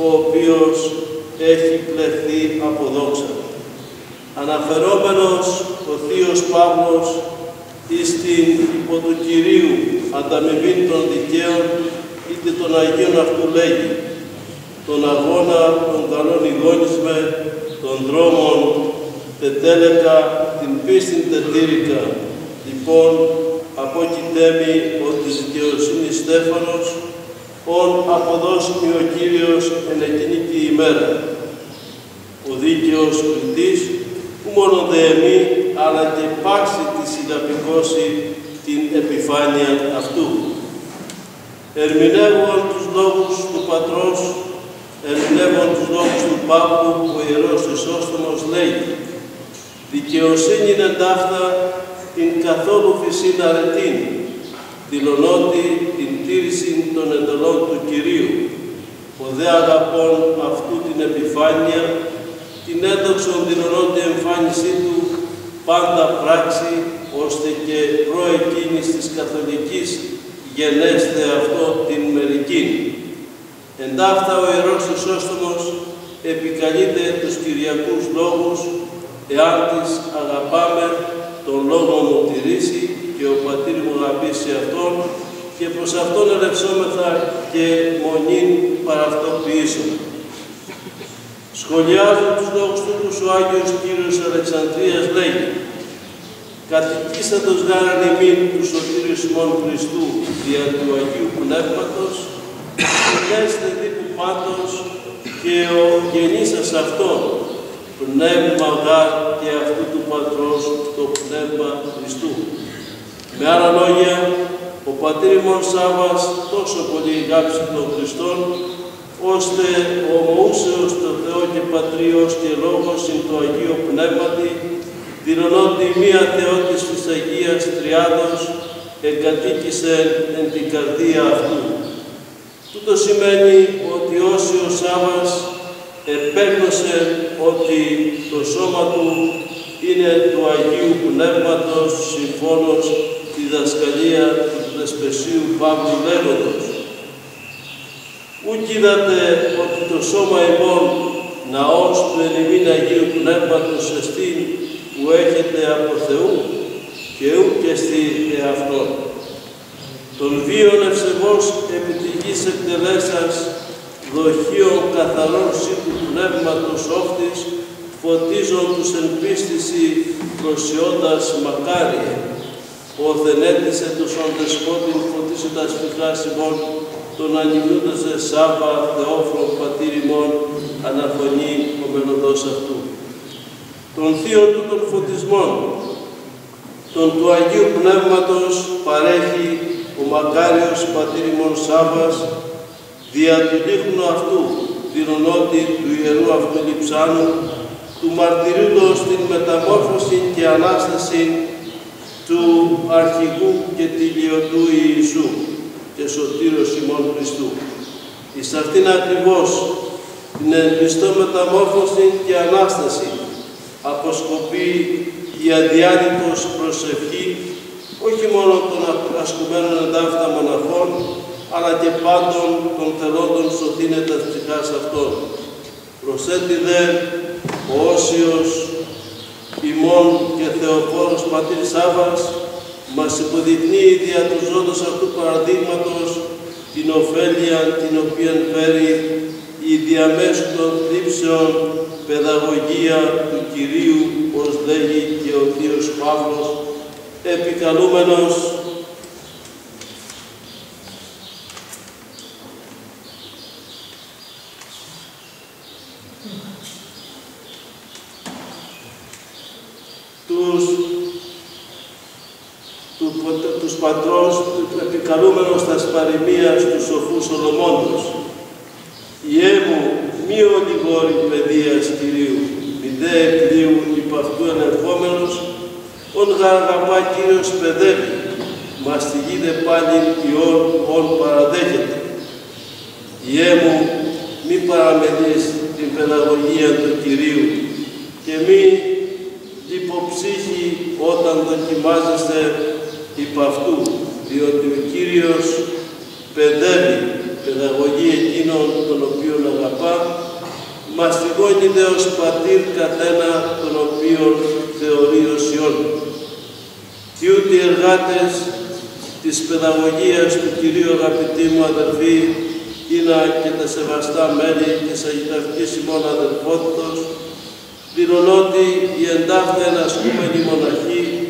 ο οποίος έχει πλεχθεί από δόξα. Αναφερόμενος ο Θείος Παύλος εις την υπό του Κυρίου ανταμοιβή των δικαίων είτε των Αγίων αυτού λέγει τον αγώνα των καλών ηγόνισμε, των δρόμων τετέλεκα, την πίστη τετήρικα. Λοιπόν, από εκεί τέμει ότι της δικαιοσύνης Στέφανος, ον αποδώσιμη ο Κύριος εν εκείνη τη ημέρα. Ο δίκαιος κριτής, που μόνο δε εμεί, αλλά και πάξει της συλλαπικώσει την επιφάνεια αυτού. Ερμηνεύουν τους λόγους του Πατρός, ερμηνεύουν τους λόγους του Πάπου, ο Ιερός Χρυσόστομος λέει «Δικαιοσύνη είναι ταύτα την καθόλου φυσήν αρετήν, δηλωνότι την τήρηση των εντολών του Κυρίου, ο δε αγαπών αυτού την επιφάνεια, την έντοξον δηλωνότι εμφάνισή του πάντα πράξη, ώστε και προεκκίνης της καθολικής γενέστε αυτό την μερική. Εν ταύτα ο Ιερός Χρυσόστομος επικαλείται τους Κυριακούς λόγους, εάν τις αγαπάμε, τον λόγο μου τηρήσει και ο πατήρ μου αγαπήσει αυτόν και προς αυτόν ελευσόμεθα και μονήν παραυτοποιήσω. Σχολιάζω τους λόγους του ο Άγιος Κύριος Αλεξανδρίας λέγει «Κατοικήσαντος γάραν ημίν του σωτήριου ημών Χριστού δια του Αγίου Πνεύματος, λέστε δίπου πάντως και ο γενής σας αυτόν, πνεύμα γάρ και αυτού του Πατρός, το πνεύμα Χριστού». Με άλλα λόγια, ο πατήρ ημών Σάββας τόσο πολύ γάψει τον Χριστόν, ώστε ο ομοούσεως το Θεό και Πατρίος και Λόγος συν το Αγίο Πνεύματι, δηλωνόντι μία Θεότης της Αγίας Τριάδος, εγκατοίκησε εν την καρδία αυτού. Τούτο σημαίνει ότι όσοι ο Σάββας επέγνωσε ότι το σώμα του είναι του Αγίου Πνεύματος συμφώνως τη δασκαλία του Δεσπεσίου Παύλου λέγοντος. Ουκ είδατε ότι το σώμα ημών ναός του ελιμήν Αγίου Πνεύματος εστίν που έχετε από Θεού και ούτε στη εαυτόν. Τον βίον ευσεβώς επί τη γης εκτελέσας δοχείων καθαρών σύ του πνεύματος όφτης φωτίζον τους εν πίστηση προσιώντας μακάριε όθεν έτησε τους όντες φώτιν φωτίζοντας πικράς ημών τον ανυμνούντας δε Σάβα Θεόφρον πατήρ ημών αναφωνεί ο μελωδός αυτού. Τον θείον του των φωτισμών, τον του Αγίου Πνεύματος παρέχει ο μακάριος πατήρ ημών Σάββας δια του λίχνου αυτού, δηλωνότη του Ιερού αυτού λιψάνου, του μαρτυρούντος την μεταμόρφωση και Ανάσταση του Αρχηγού και Τηλιωτού Ιησού και Σωτήρος ημών Χριστού. Εις αυτήν ακριβώς την ελπιστό μεταμόρφωση και Ανάσταση αποσκοπεί η αδιάρρητος προσευχή όχι μόνο των ασκουμένων εντάφτα μοναχών, αλλά και πάντων των θελόντων σωθήνεται ψυχάς αυτών. Προσέτη δε ο Όσιος ημών και Θεοφόρος Πατήρ Σάββας μας υποδεικνύει δια του ζώντος αυτού παραδείγματος την ωφέλεια την οποία φέρει η διαμέσου των θλίψεων παιδαγωγία του Κυρίου, ως λέγει και ο Θείος Παύλος, επικαλούμενος τους, του, τους πατρός, επικαλούμενος τα σπαρημία στους σοφούς Σολομόντος. Ιέ μου, μη ολιγόρη παιδείας Κυρίου, μη δε εκλείου υπ' αυτού ενερχόμενος, ον αγαπά Κύριος παιδεύει, μα στη γη δε πάλι ιόν ον παραδέχεται. Ιέ μου, μη παραμελείς την παιδαγωγία του Κυρίου και μη λιποψύχη όταν δοκιμάζεστε υπ' αυτού, διότι ο Κύριος παιδεύει παιδαγωγή εκείνων τον οποίον αγαπά, μαστιγώνει δε ως πατήρ καθένα τον οποίον θεωρεί ως Υιόν. Και ούτε οι εργάτες της παιδαγωγίας του Κυρίου αγαπητοί μου αδελφοί, είναι και τα σεβαστά μέλη της Αγιταυτής ημών αδελφότητος, δηλωνότι οι εντάφτα ενασκούμενοι μοναχοί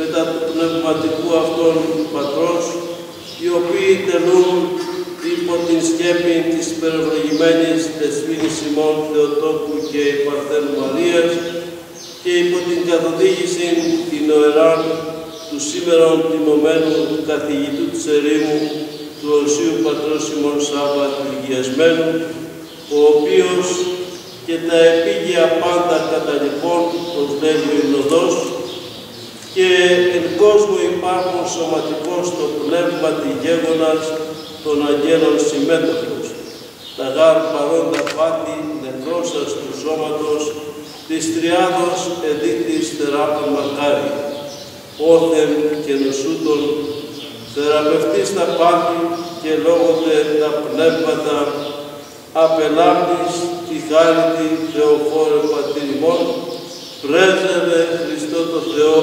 μετά του πνευματικού αυτών πατρός, οι οποίοι τελούν υπό την σκέπη της υπερευλογημένης δεσμήνης ημών Θεοτόκου και η Παρθένου Μαρίας και υπό την καθοδήγηση την οεράν του σήμερα τιμωμένου καθηγητού της ερήμου του Οσίου Πατρός ημών Σάββα του Υγειασμένου, ο οποίος και τα επίγεια πάντα κατά λοιπόν ως λέγει ο Ινωδός και εν κόσμο υπάρχουν σωματικός το πνεύμα τη γέγονας των αγγέλων συμμέτοχος, τα γάρ παρόντα πάτη νεκρώσας του σώματος, της τριάδος εδίτης θεράπων μακάρι, όθεν και νοσούτων, θεραπευτής τα πάθη και λόγονται τα πνεύματα, απελάμπης τη χάριτη Θεοφόρε Πατήρ πρέσβευε Χριστό το Θεό,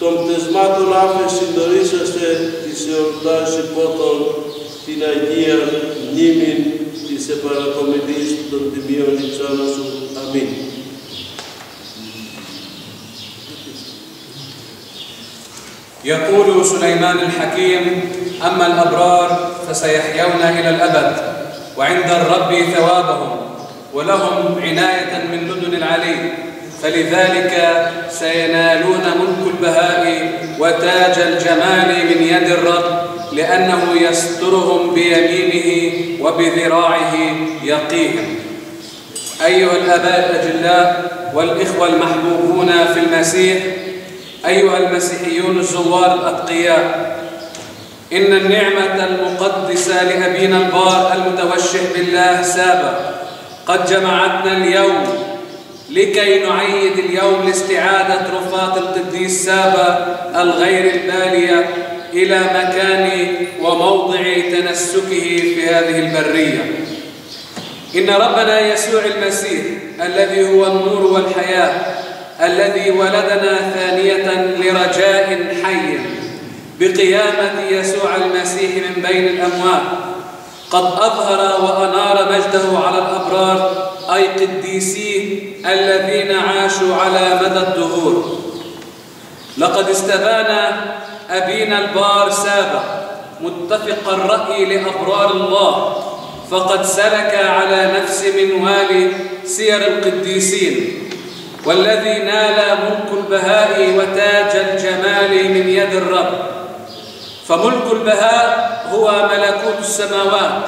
των πτεσμάτων άφε συντορίσαστε της εορτάς υπόθων την Αγία μνήμη της επαρακομιλής των τιμίων υψάνων σου. Αμήν. يقول سليمان الحكيم أما الأبرار فسيحيون إلى الأبد وعند الرب ثوابهم ولهم عناية من لدن العلي فلذلك سينالون ملك البهاء وتاج الجمال من يد الرب لأنه يسترهم بيمينه وبذراعه يقيهم. أيها الآباء الأجلاء والإخوة المحبوبون في المسيح أيها المسيحيون الزوار الأتقياء إن النعمة المقدسة لأبينا البار المتوشح بالله سابا قد جمعتنا اليوم لكي نعيد اليوم لاستعادة رفاة القديس سابا الغير البالية إلى مكان وموضع تنسكه في هذه البرية. إن ربنا يسوع المسيح الذي هو النور والحياة الذي ولدنا ثانية لرجاء حي بقيامة يسوع المسيح من بين الأموات قد أظهر وأنار مجده على الأبرار أي قديسيه الذين عاشوا على مدى الدهور. لقد استبان أبينا البار سابع متفق الرأي لأبرار الله فقد سلك على نفس منوال سير القديسين والذي نال ملك البهاء وتاج الجمال من يد الرب. فملك البهاء هو ملكوت السماوات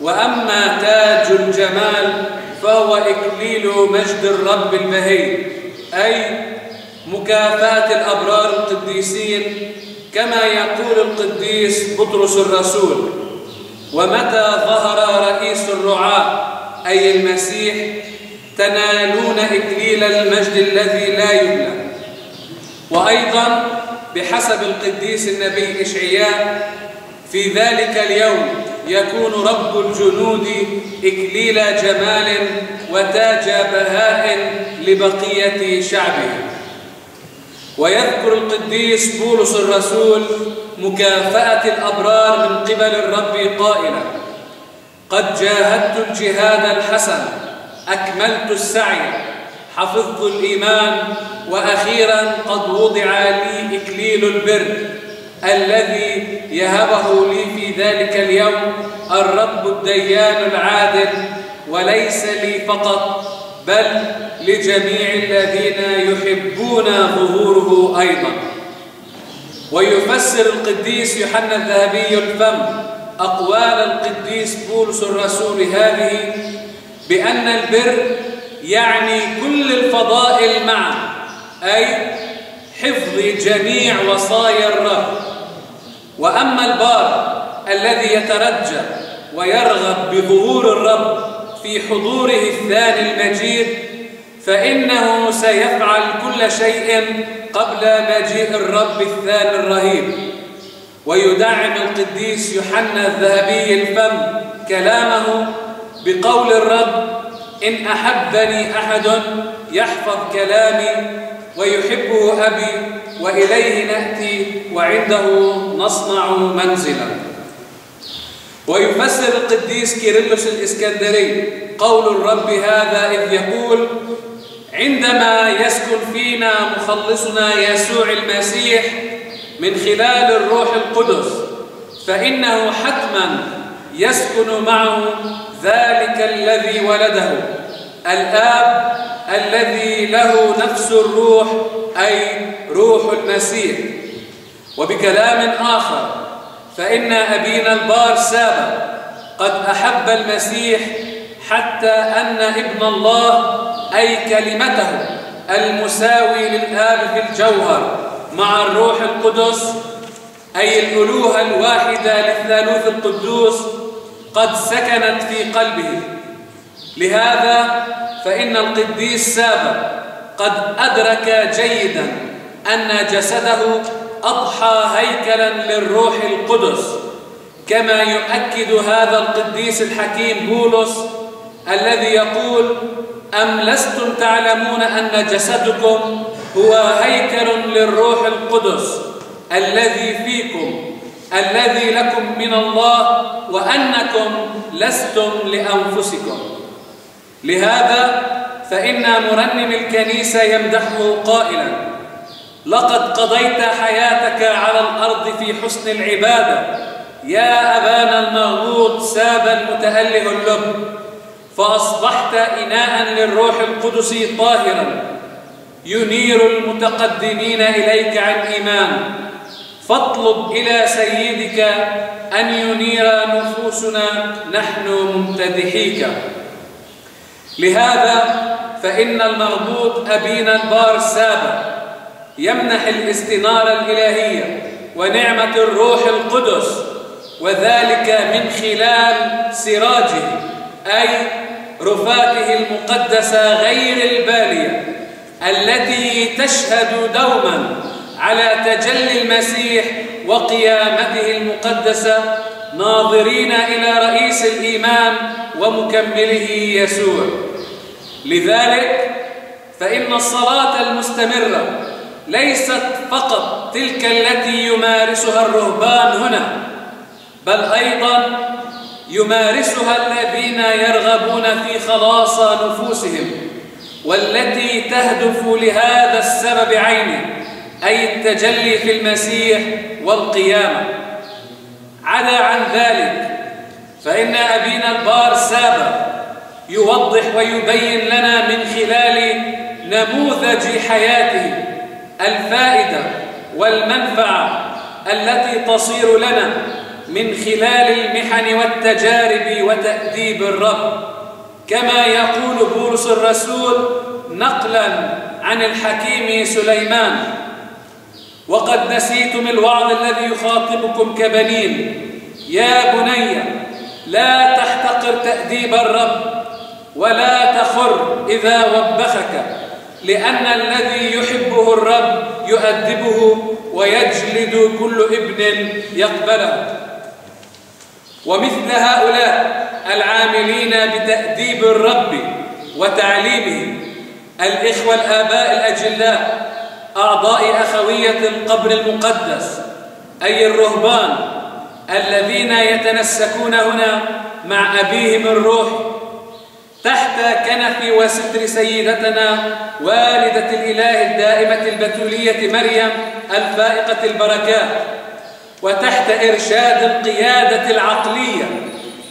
وأما تاج الجمال فهو إكليل مجد الرب البهي أي مكافأة الأبرار القديسين كما يقول القديس بطرس الرسول ومتى ظهر رئيس الرعاة أي المسيح تنالون إكليل المجد الذي لا يبلى وأيضا بحسب القديس النبي إشعياء في ذلك اليوم يكون رب الجنود إكليل جمال وتاج بهاء لبقية شعبه. ويذكر القديس بولس الرسول مكافأة الأبرار من قبل الرب قائلا قد جاهدت الجهاد الحسن أكملت السعي حفظت الإيمان وأخيرا قد وضع لي إكليل البر. الذي يهبه لي في ذلك اليوم الرب الديان العادل وليس لي فقط بل لجميع الذين يحبون ظهوره أيضا. ويفسر القديس يوحنا الذهبي الفم أقوال القديس بولس الرسول هذه بأن البر يعني كل الفضائل معا أي حفظ جميع وصايا الرب. وأما البار الذي يترجى ويرغب بظهور الرب في حضوره الثاني المجيد فإنه سيفعل كل شيء قبل مجيء الرب الثاني الرهيب. ويدعم القديس يوحنا الذهبي الفم كلامه بقول الرب إن أحبني أحد يحفظ كلامي ويحبه أبي وإليه نأتي وعنده نصنع منزلا. ويفسر القديس كيرلس الإسكندري قول الرب هذا إذ يقول عندما يسكن فينا مخلصنا يسوع المسيح من خلال الروح القدس فإنه حتما يسكن معه ذلك الذي ولده. الآب الذي له نفس الروح أي روح المسيح. وبكلام آخر فإن أبينا البار سابق قد أحب المسيح حتى أن ابن الله أي كلمته المساوي للآب في الجوهر مع الروح القدس أي الألوهة الواحدة للثالوث القدوس قد سكنت في قلبه. لهذا فإن القديس سابق قد أدرك جيدا أن جسده أضحى هيكلا للروح القدس كما يؤكد هذا القديس الحكيم بولس الذي يقول أم لستم تعلمون أن جسدكم هو هيكل للروح القدس الذي فيكم الذي لكم من الله وأنكم لستم لأنفسكم؟ لهذا فإن مرنم الكنيسة يمدحه قائلا لقد قضيت حياتك على الأرض في حسن العبادة يا أبانا المغلوط ساب المتأله اللب فأصبحت إناء للروح القدس طاهرا ينير المتقدمين إليك عن إيمان فاطلب إلى سيدك أن ينير نفوسنا نحن ممتدحيك. لهذا فإن المربوط أبينا البار السابق يمنح الاستنارة الإلهية ونعمة الروح القدس وذلك من خلال سراجه أي رفاته المقدسة غير البالية التي تشهد دوما على تجلي المسيح وقيامته المقدسة ناظرين إلى رئيس الإيمان ومكمله يسوع. لذلك فإن الصلاة المستمرة ليست فقط تلك التي يمارسها الرهبان هنا بل أيضا يمارسها الذين يرغبون في خلاص نفوسهم والتي تهدف لهذا السبب عينه أي التجلي في المسيح والقيامة. عدا عن ذلك فإن أبينا البار سابا يوضح ويبين لنا من خلال نموذج حياته الفائدة والمنفعة التي تصير لنا من خلال المحن والتجارب وتأديب الرب. كما يقول بولس الرسول نقلا عن الحكيم سليمان وقد نسيتم الوعظ الذي يخاطبكم كبنين. يا بني لا تحتقر تأديب الرب ولا تخر إذا وبخك لأن الذي يحبه الرب يؤدبه ويجلد كل ابن يقبله. ومثل هؤلاء العاملين بتأديب الرب وتعليمه الإخوة الآباء الأجلاء أعضاء أخوية القبر المقدس أي الرهبان الذين يتنسكون هنا مع أبيهم الروح تحت كنف وستر سيدتنا والدة الإله الدائمة البتولية مريم الفائقة البركات وتحت إرشاد القيادة العقلية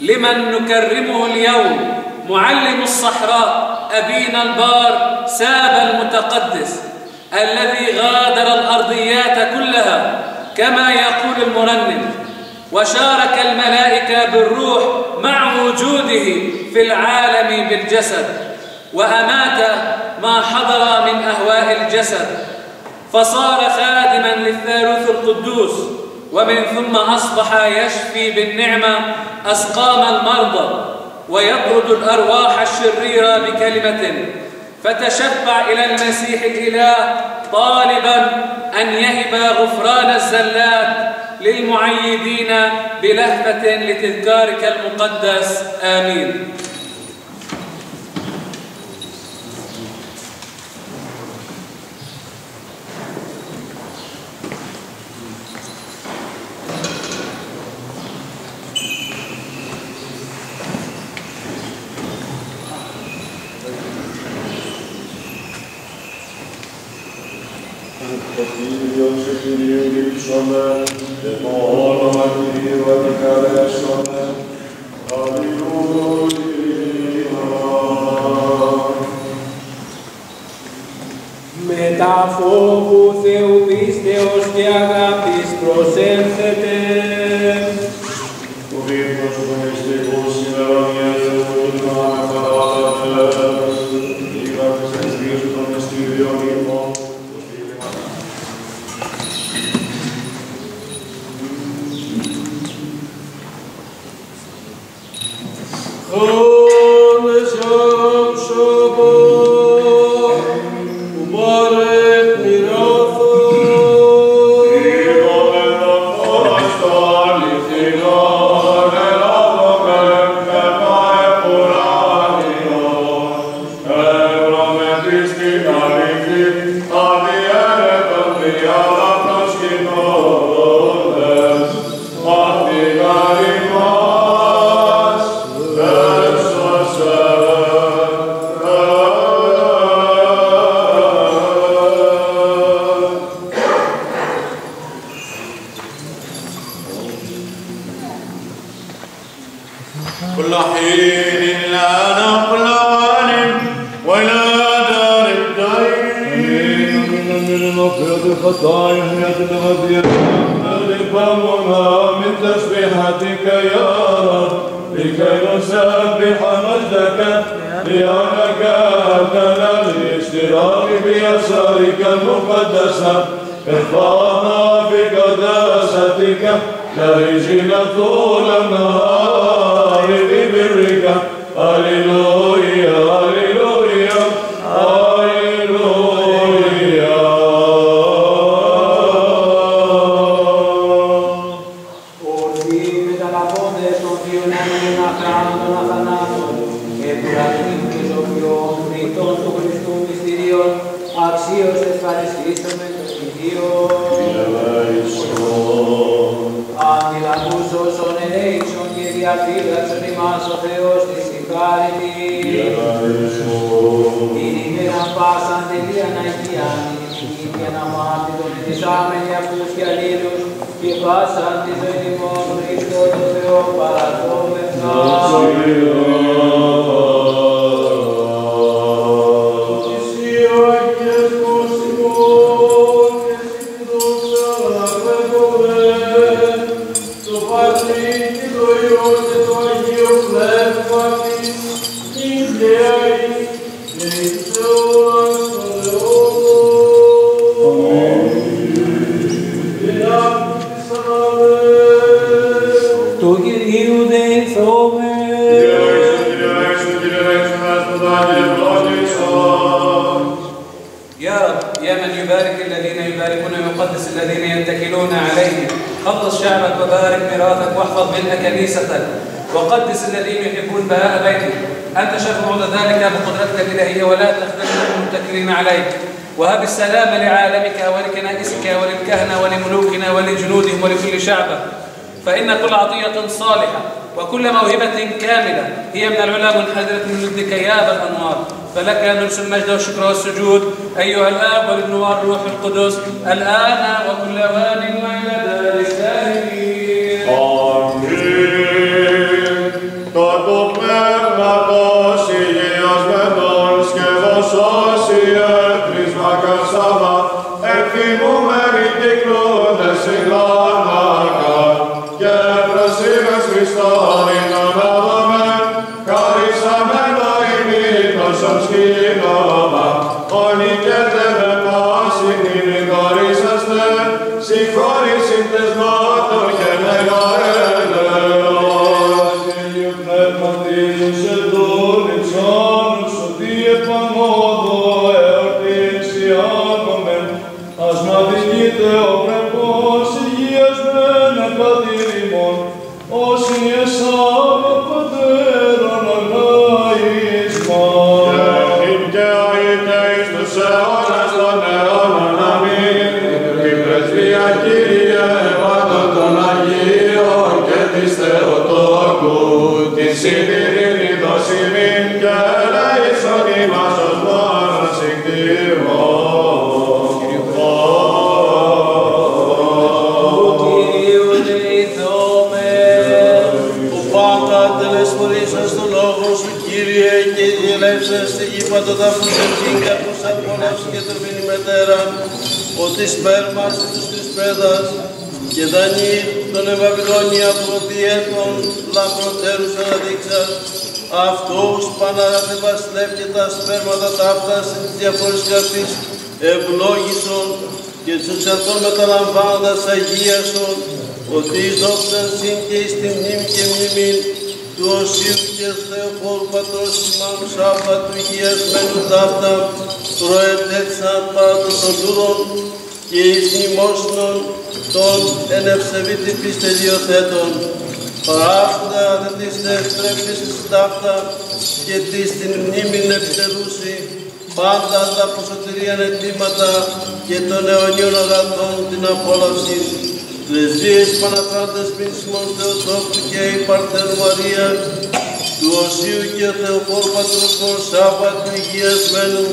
لمن نكرمه اليوم معلم الصحراء أبينا البار ساب المتقدس الذي غادر الأرضيات كلها كما يقول المرنم وشارك الملائكة بالروح مع وجوده في العالم بالجسد وأمات ما حضر من أهواء الجسد فصار خادما للثالوث القدوس ومن ثم أصبح يشفي بالنعمة أسقام المرضى ويطرد الأرواح الشريرة بكلمة فتشفع إلى المسيح الإله طالبا أن يهب غفران الزلات للمعيدين بلهفة لتذكارك المقدس. آمين. Κυρίου λείψομαι, και το όνομα Κυρίου επικαλέσομαι. Αλληλούια. Μετά φόβου Θεού πίστεως και αγάπης προσέλθετε. Το βίβλο σου των μυστικών σήμερα ぞ。والسجود. أيها الآب والابن والروح القدس الآن τους της πέδας και δανεί τον Ευαβυλώνια προδιέτων λαμπροτέρους αναδείξας, αυτούς παναγάπη βασιλεύ και τα σπέρματα ταύτα στις διαφορές καρτής ευλόγησον και τους εξαρτών μεταλαμβάνοντας αγίασον, ότι εις δόξαν συν και εις τη μνήμη και μνήμην του Οσίου και Θεοφόρου Πατρός ημών Σάββα του υγιασμένου ταύτα προετέξαν παρά των σωτούρων και εις μνημόσυνων των ενευσεβήτη πιστελιοθέτων παράγοντα δε της ευτρέψης εις ταύτα και της την μνήμην επιτελούσει πάντα τα προσωτηρίαν αιτήματα και των αιωνίων αγαθών την απόλαυση. Πρεσβείες Παναφράντες Μήνσιμων Θεοτόκου και η Παρθένου Μαρία, του Οσίου και Θεοφόρου Πατρούκου Σάββα του Υγειασμένου,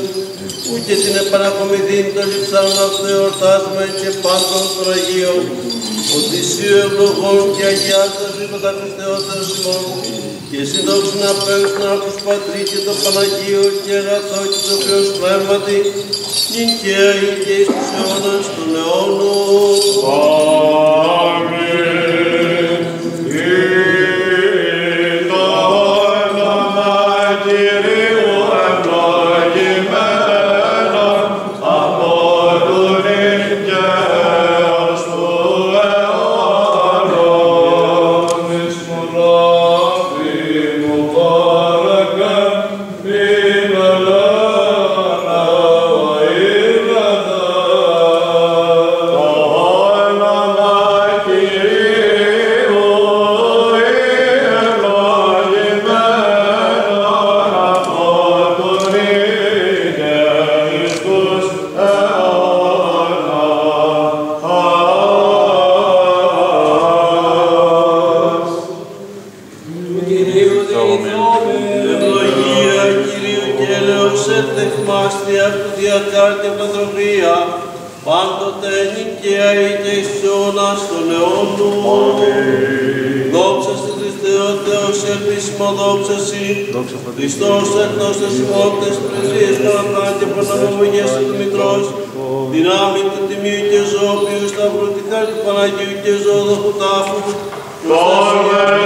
που και την επανακομιδήν των λιψάνων αυτού εορτάζουμε και πάντων των Αγίων, ότι εσύ ο ευλογών και αγιάζοντας βήματα Χριστεότερος ημών, και εσύ δόξου να παίρνεις τον Άκους Πατρί και το Παναγίο και αγαθό και το Θεός Πνεύματι, νυν και αεί και εις τους αιώνας των αιώνων. Amen. Επίσημο δόξα Συ, Χριστός εκτός τες ημώτες, πρεσβείες παραπάν και παναμομονιές του Δημητρός, δυνάμει του Τιμίου και Ζώπιου, σταυρού τη χάρη του Παναγίου και Ζώδοχου τάφου, Λόγες ότι και